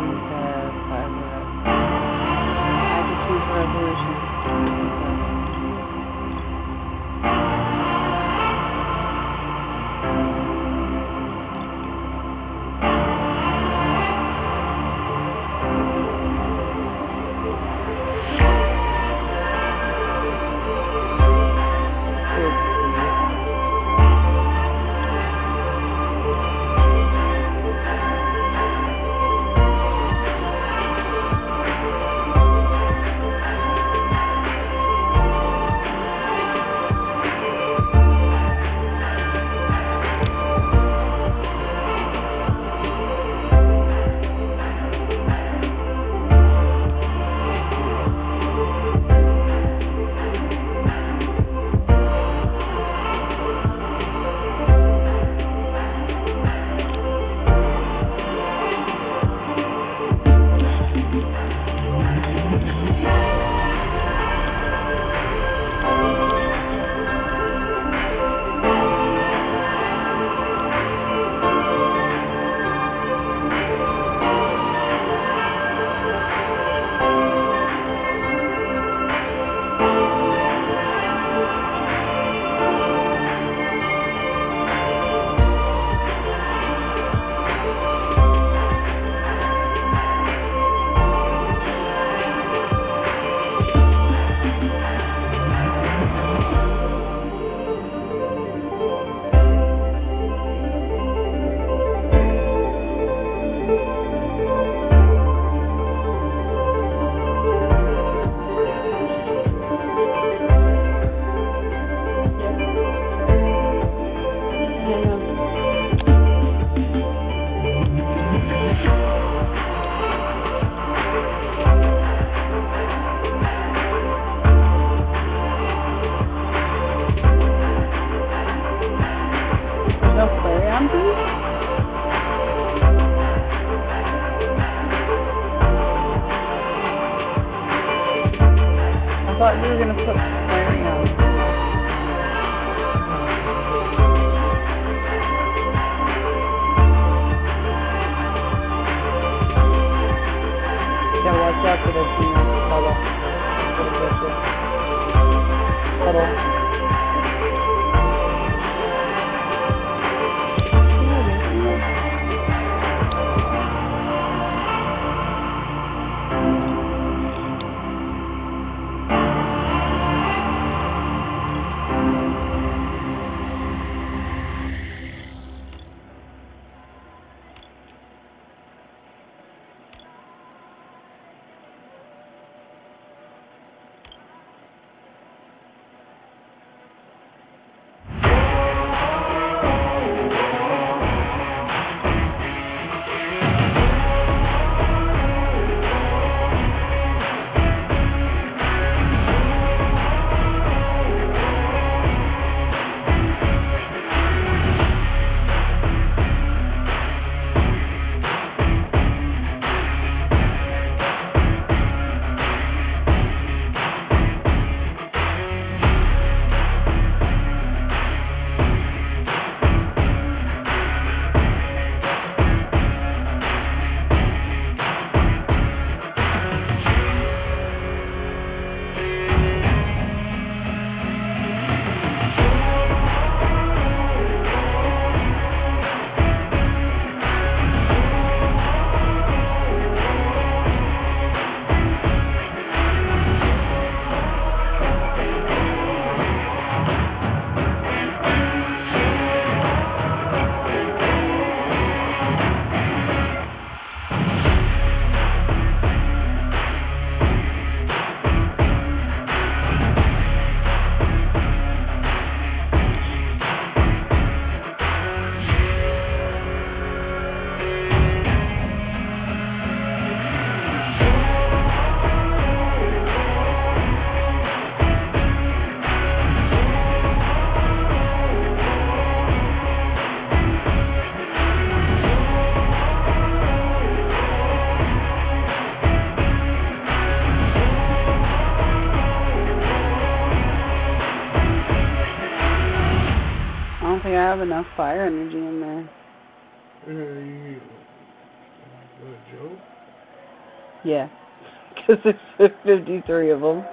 fire energy in there. Yeah. Because [LAUGHS] there's 53 of them.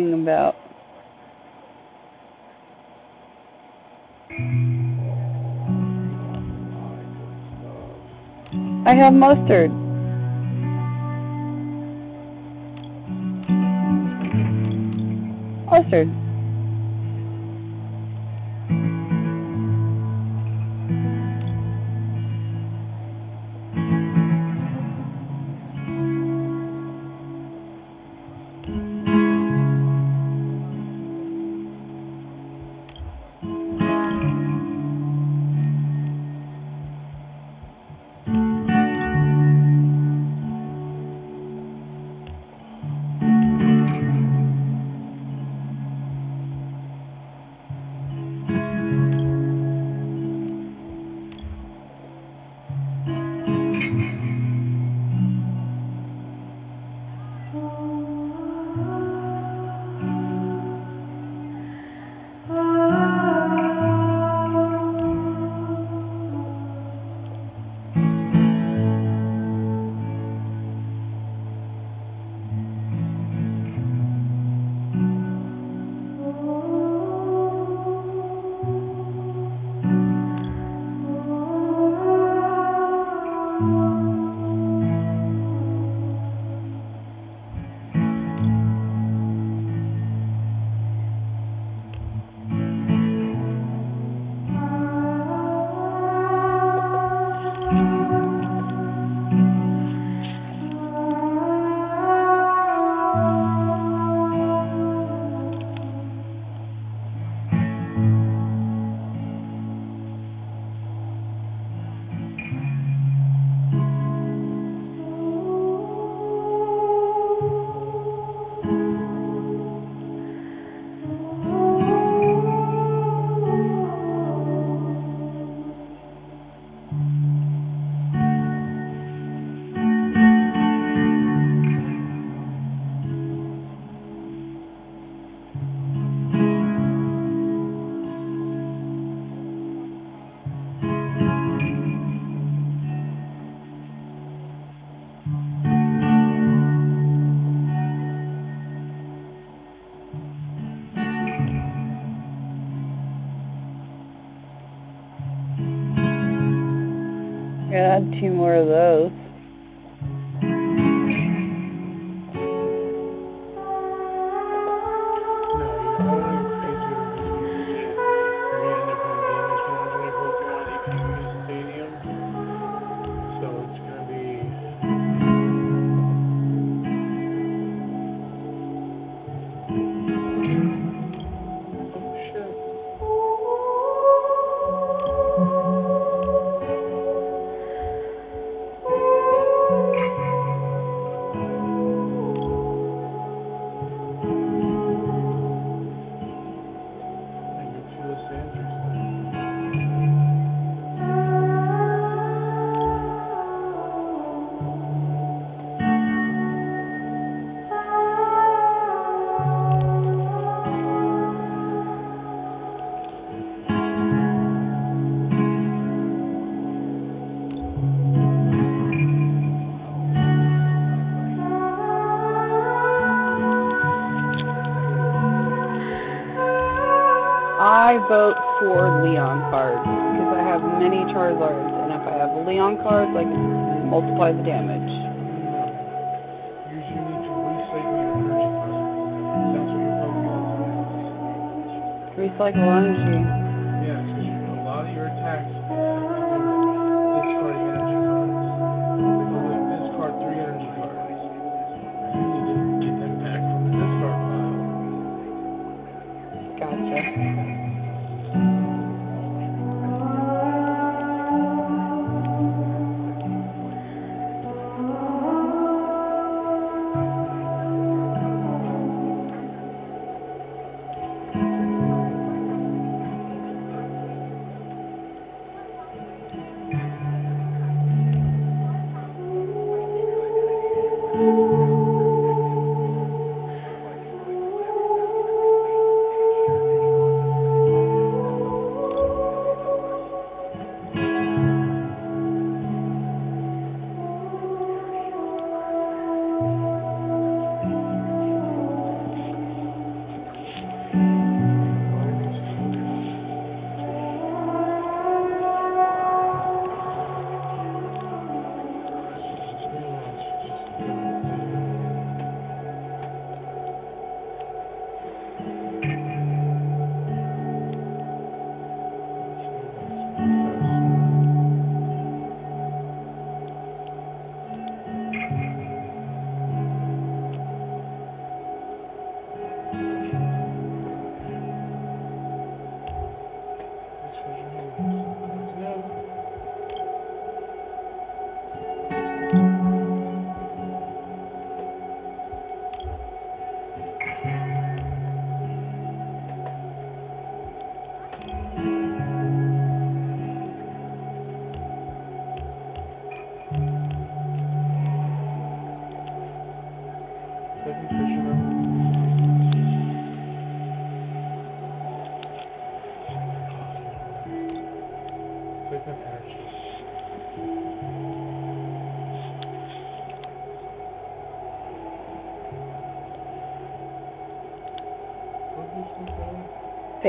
talking about. I have mustard. Mustard.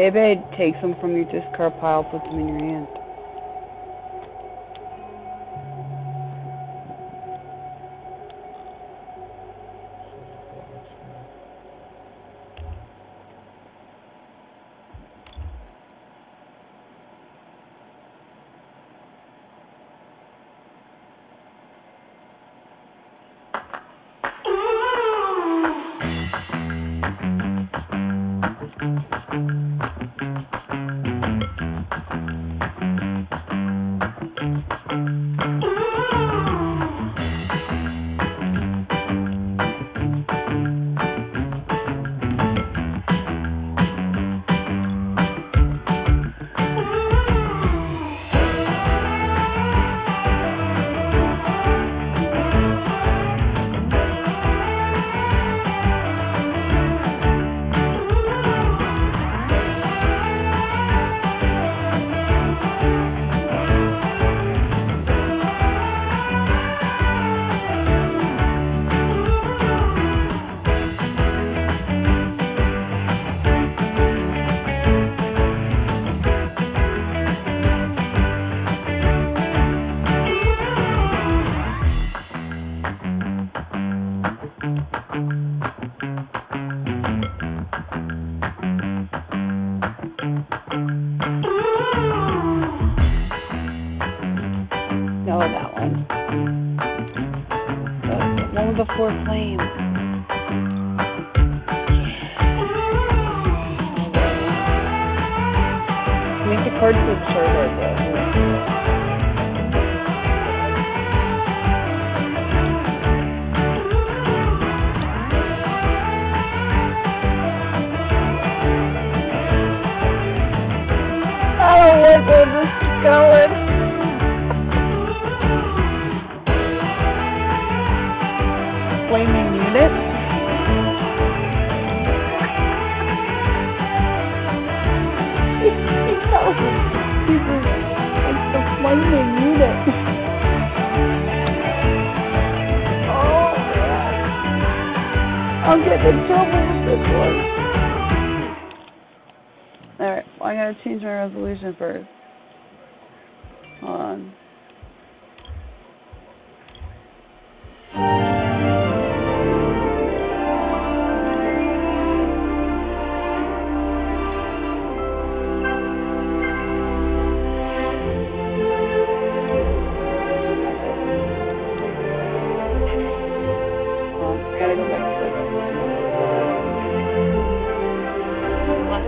Maybe I'd take some from your discard pile, put them in your hand.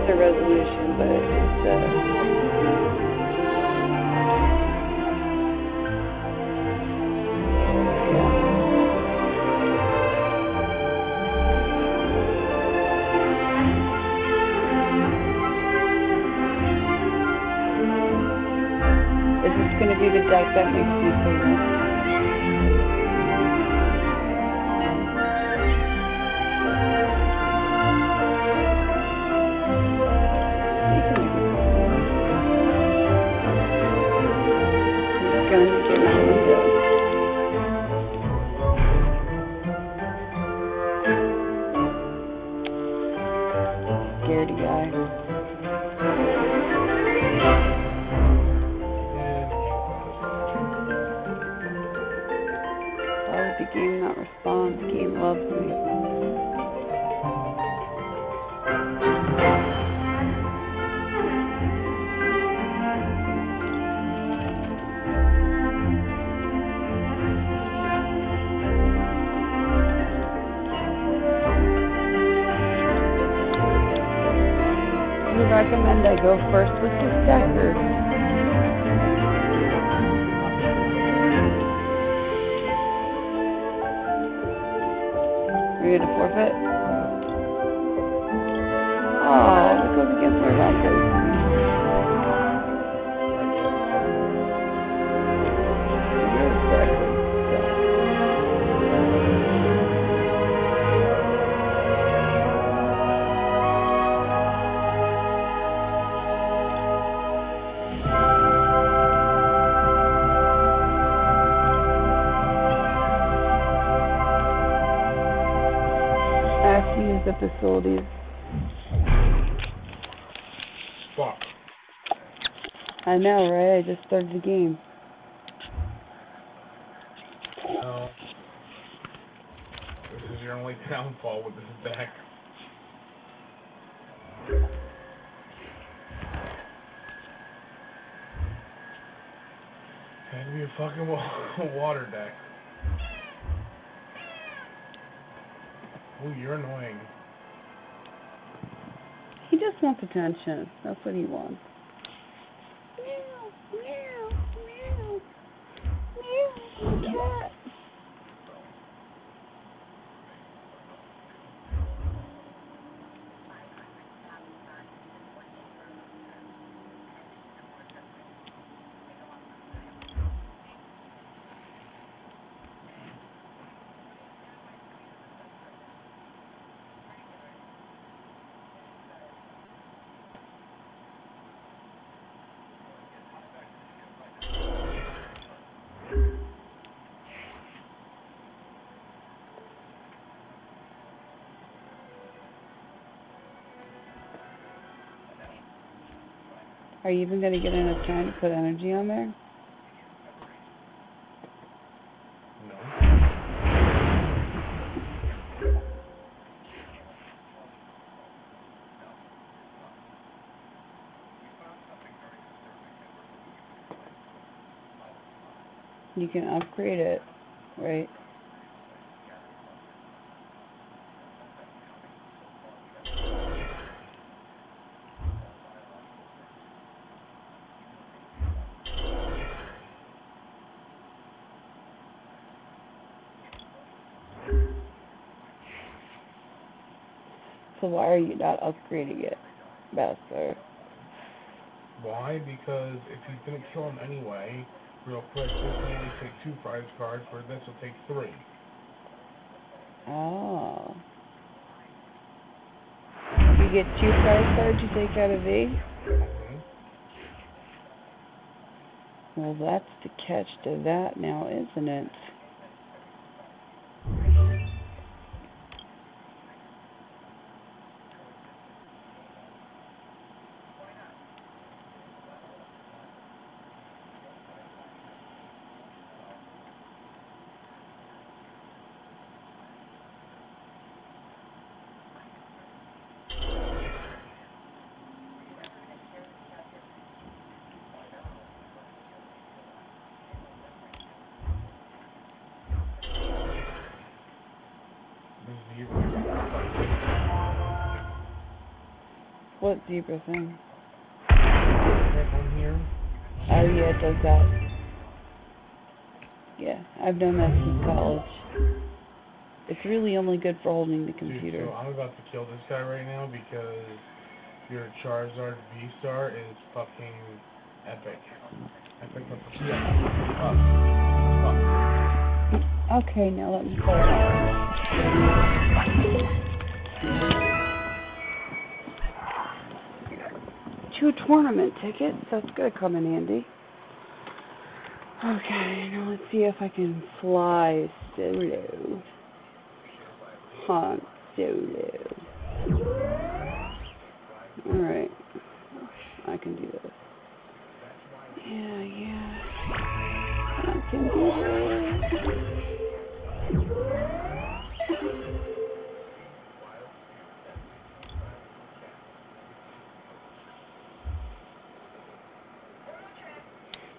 Lost resolution, but it's uh go first I know, right? I just started the game. No. This is your only downfall with this deck. Had to be a fucking [LAUGHS] water deck. Ooh, you're annoying. He just wants attention. That's what he wants. Are you even gonna get enough time to put energy on there? You can upgrade it, right? So why are you not upgrading it, Master? Why? Because if he's gonna kill him anyway, real quick, this will only take two prize cards, where this will take three. Oh. You get two prize cards you take out of V? Mhm. Well, that's the catch to that now, isn't it? This zebra. What zebra thing? Right on here. Oh yeah, it does that. Yeah, I've done that since college. It's really only good for holding the Dude, computer. so I'm about to kill this guy right now because your Charizard V-Star is fucking epic. Epic. Fuck. Fuck. Fuck. Okay, now let me pull it out. Two tournament tickets. That's gonna come in handy. Okay, now let's see if I can fly solo. Han Solo. Alright. I can do this. Yeah, yeah. I can do this.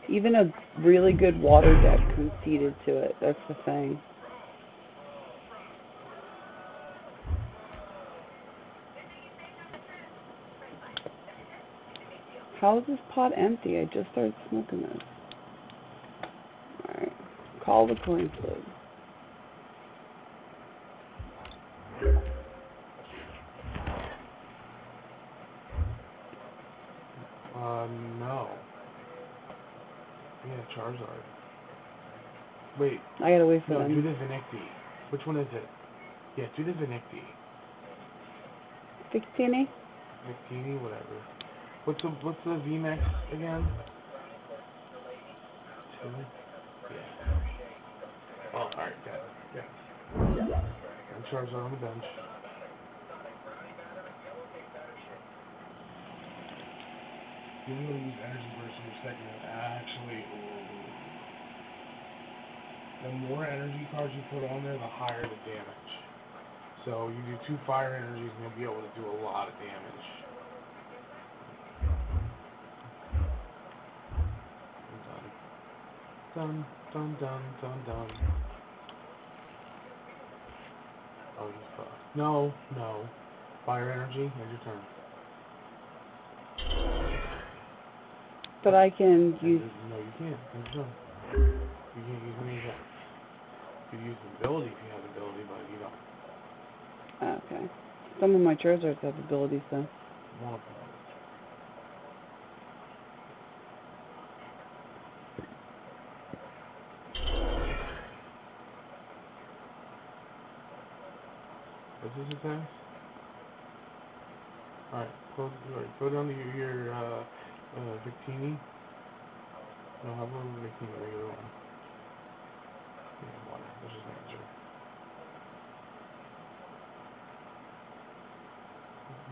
Even a really good water deck conceded to it. That's the thing. How is this pot empty? I just started smoking this. Alright. Call the coin flip. Uh, no. Yeah, Charizard. Wait, I gotta wait for no, do them. the Vinecti. Which one is it? Yeah, do the Vinecti. Victini? Victini, whatever. What's the what's the VMAX again? Two. Yeah. Oh, alright, got it. Yeah. And Charizard on the bench. You're gonna use energy burst in your second. Actually, the more energy cards you put on there, the higher the damage. So you do two fire energies and you'll be able to do a lot of damage. Done. Dun dun dun dun. Oh, you fuck. No, no. Fire energy, end your turn. But I can use. No, you can't. You can't use any of that. You can use the ability if you have the ability, but you don't. Okay. Some of my Charizards have abilities though. One of them. What's his attack? Alright, close alright, go down to your, your uh, uh, Victini. No, how about Victini, regular one? Yeah, water, let's just make.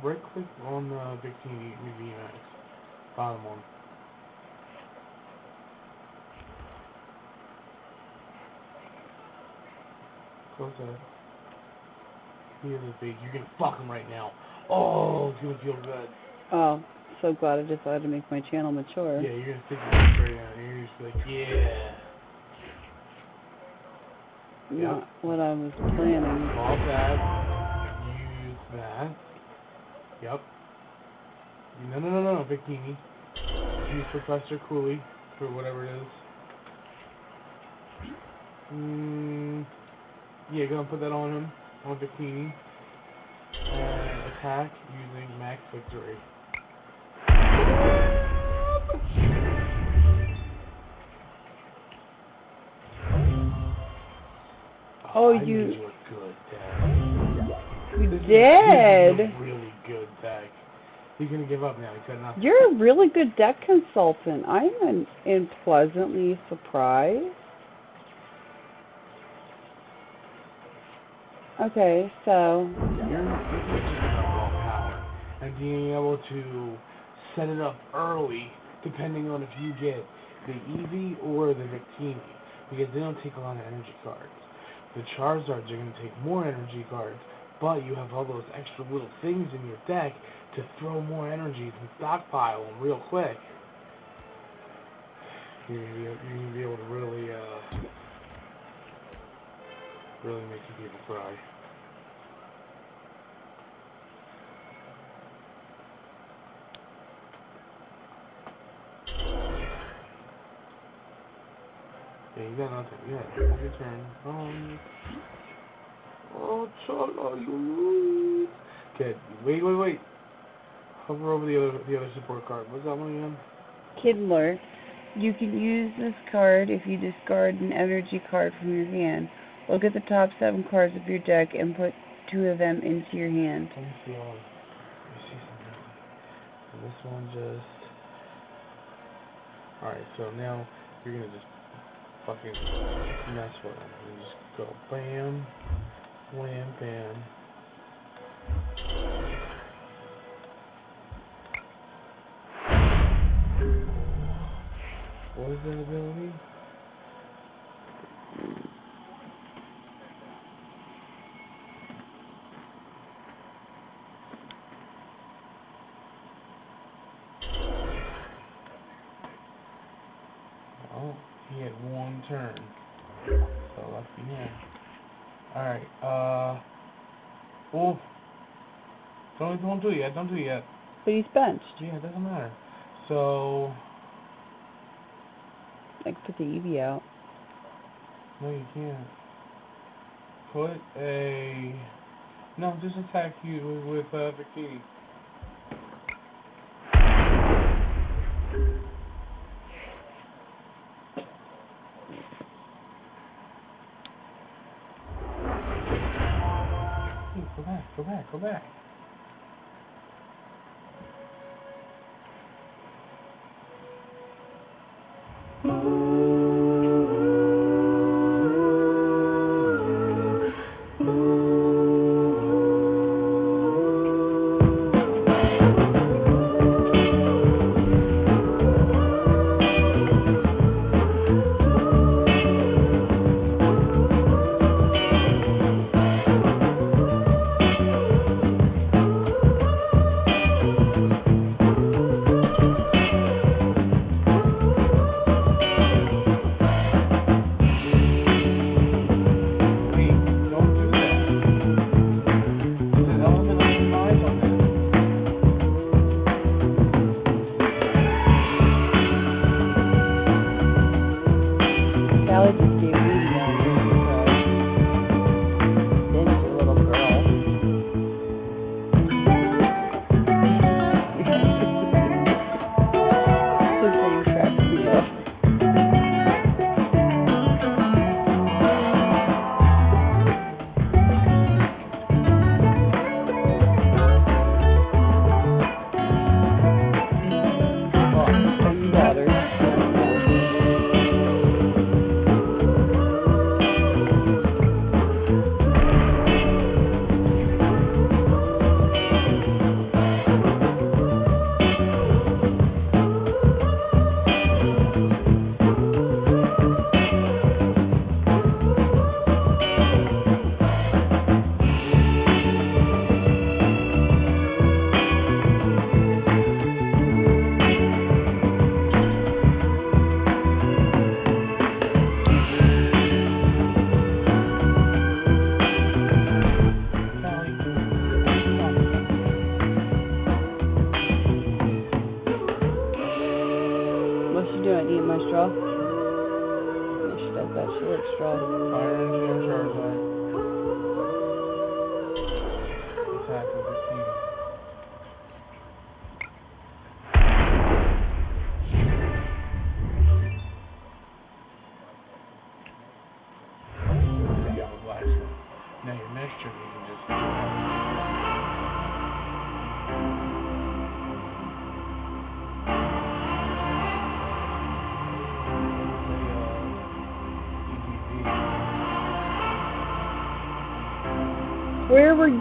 Right click on uh, Victini VMAX. Bottom one. Close that. He is a big. You're gonna fuck him right now. Oh, it's gonna feel good. Oh, so glad I decided to make my channel mature. Yeah, you're gonna stick your dick right down. You're just like, yeah. Not what I was planning. All that. Use that. Yep. No, no, no, no, Bikini. Use Professor Cooley for whatever it is. Mm, yeah, go and put that on him, on Bikini. And attack using Max Victory. Oh, you- made you a good deck. You did. This is a really good deck. He's gonna give up now. He's got nothing. You're a really good deck consultant. I'm an, in pleasantly surprised. Okay, so You're, you're just about raw power and being able to set it up early, depending on if you get the Eevee or the Victini, because they don't take a lot of energy cards. The Charizards are going to take more energy cards, but you have all those extra little things in your deck to throw more energies and stockpile them real quick. You're going to be, able to really, uh, really make some people cry. Yeah, you got nothing. Yeah, it's your turn. Um. Oh, Chola, you lose. Okay, wait, wait, wait. Hover over the other the other support card. What's that one again? Kidler, you can use this card if you discard an energy card from your hand. Look at the top seven cards of your deck and put two of them into your hand. Let me see all. Let me see something. So this one just. Alright, so now you're gonna just fucking mess with them. You just go bam, wham, bam. What is that ability? Oh, he had one turn. So lucky him. Alright, uh. Oh. Don't, don't do it yet, don't do it yet. But he's benched. Yeah, it doesn't matter. So. Like put the Eevee out. No, you can't. Put a. No, just attack you with, with uh, Victini.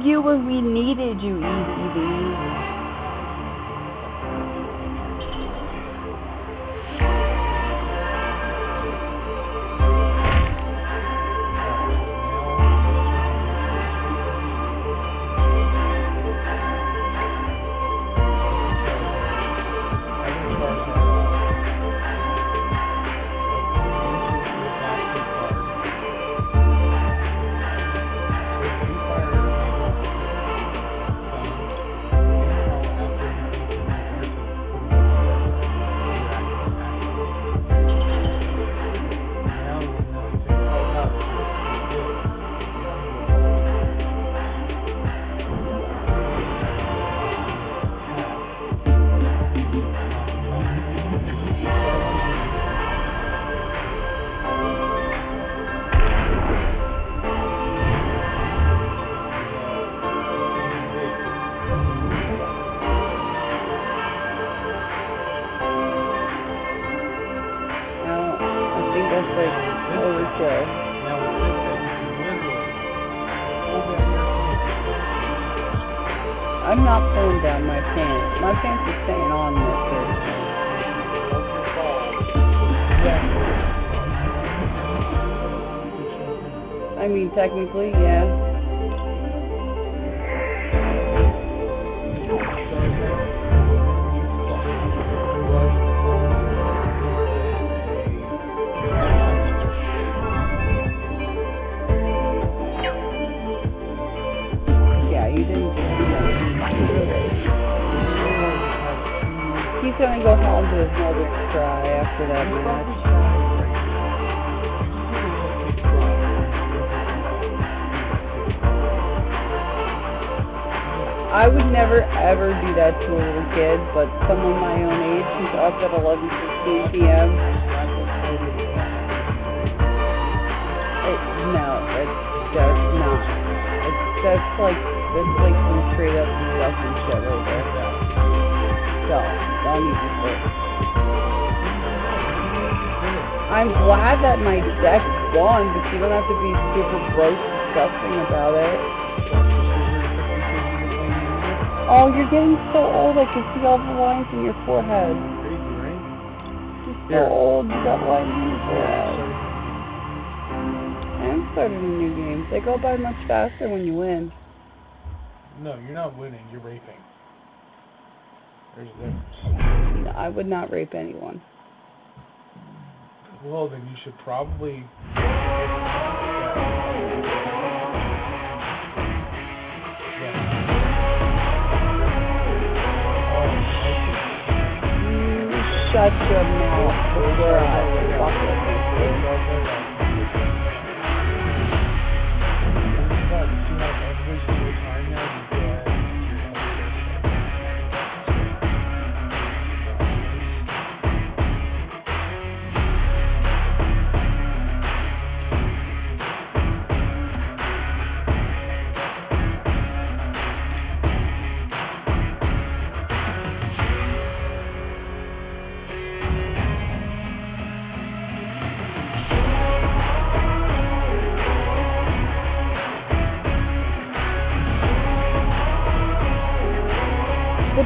You when we needed you, EDB? Can see all the lines in your forehead. Crazy, right? You're so old. You got lines in your forehead. I am starting a new game. They go by much faster when you win. No, you're not winning. You're raping. There's a difference. I would not rape anyone. Well, then you should probably. Shut your mouth before I fuck it. Flip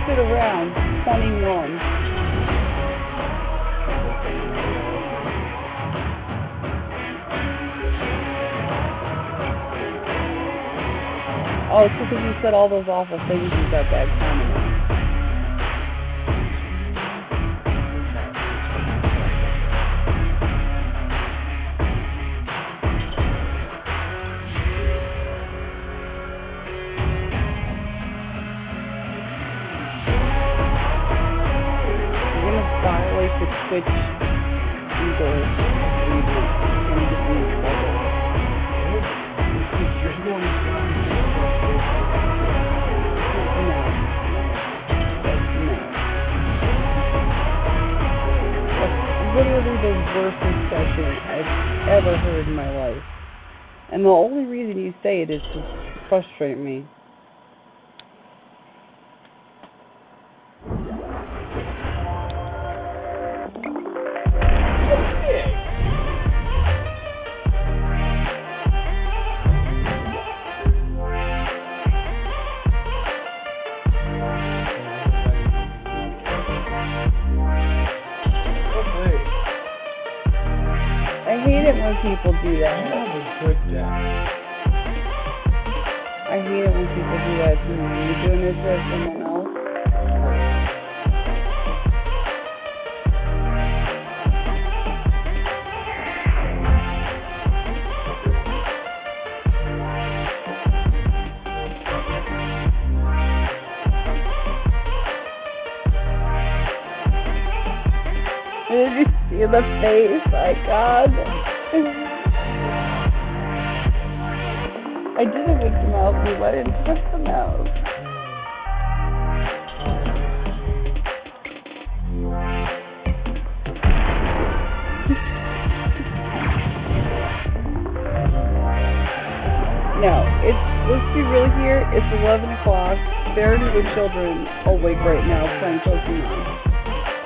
it around. 21. Oh, it's because you said all those awful things you got bad the. No. No. That's literally the worst discussion I've ever heard in my life. And the only reason you say it is to frustrate me. When people do that. good deck. I hate it when people do that to me. You're doing it to someone else. Did [LAUGHS] you see the face? My God. I did a Mickey Mouse move. I didn't touch the mouse. [LAUGHS] No, it's let's be real here. It's eleven o'clock. Barely the children awake right now playing Pokemon.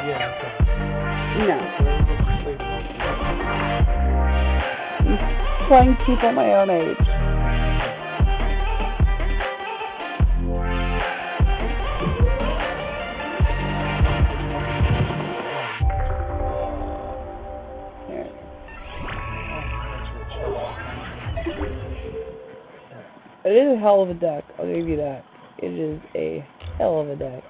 Yeah, okay. No, Keep at my own age. It is a hell of a deck. I'll give you that. It is a hell of a deck.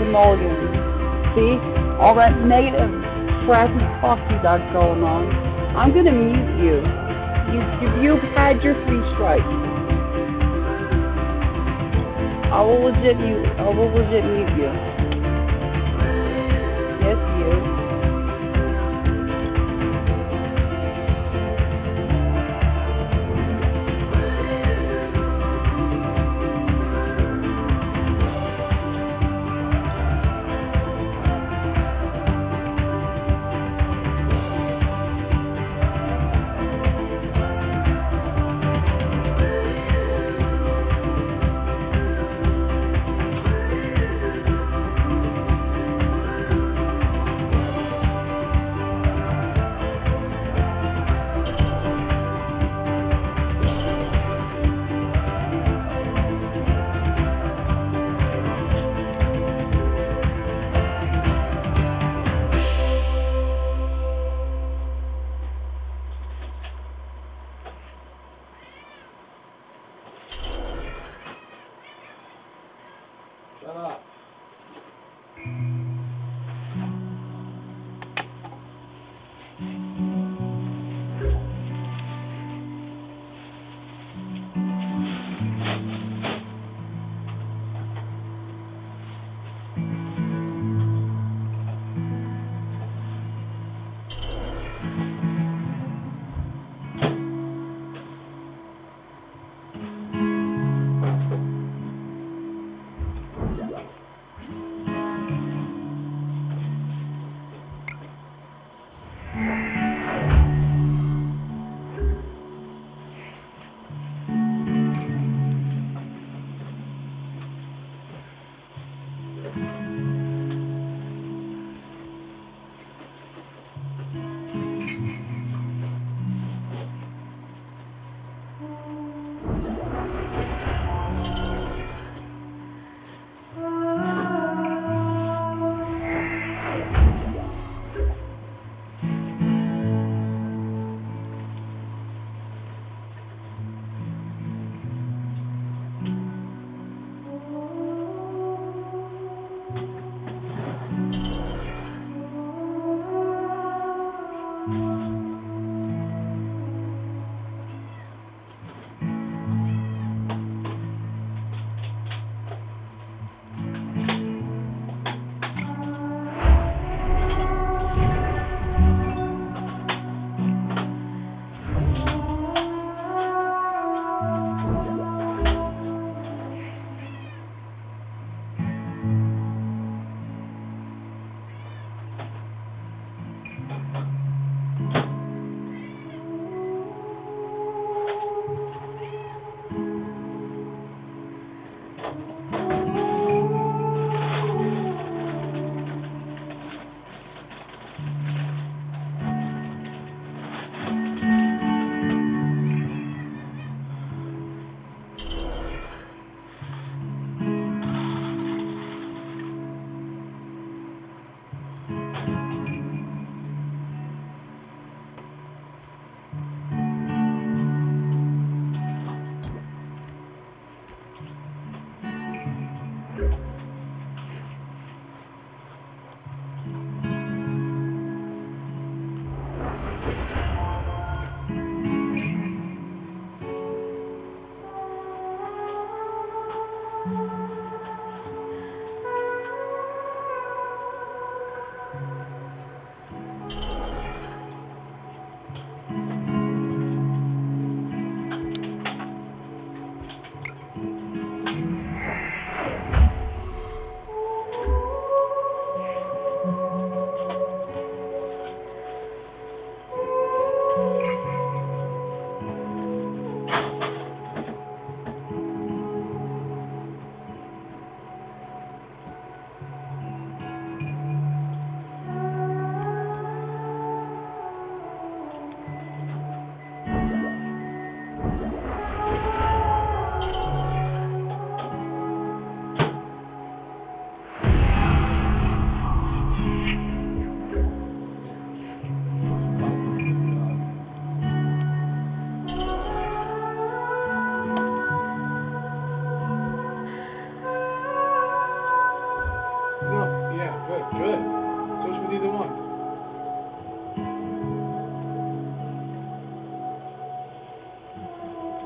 Mulligan. See? All that negative you got going on. I'm gonna mute you. You you've had your three strikes. I will legit you I will legit mute you.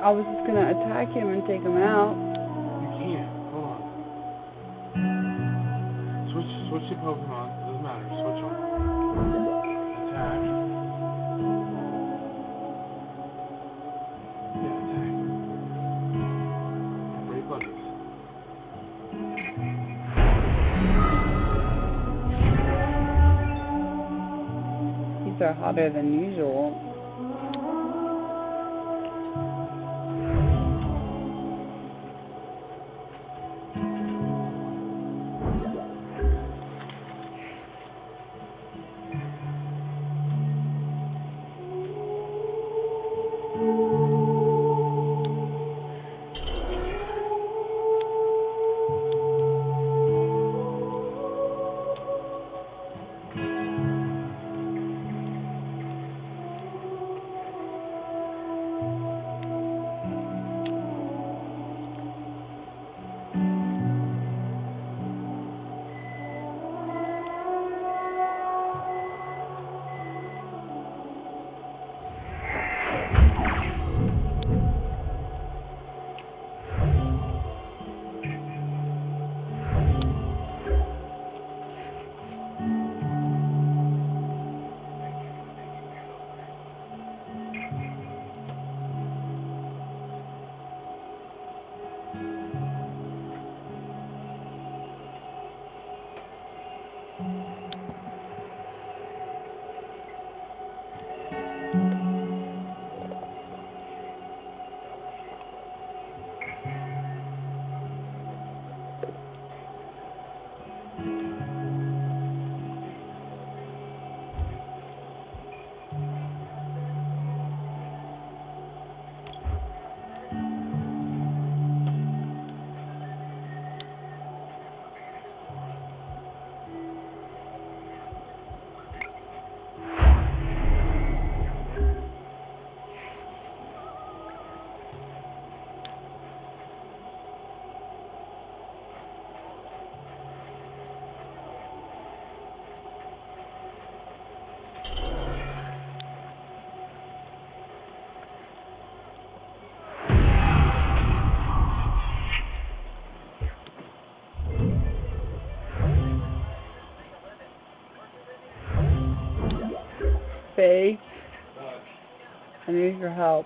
I was just gonna attack him and take him out. You can't. Hold on. Switch, switch your Pokemon. Doesn't matter. Switch them. Attack. Yeah, attack. Three buttons. These are hotter than usual. I need your help.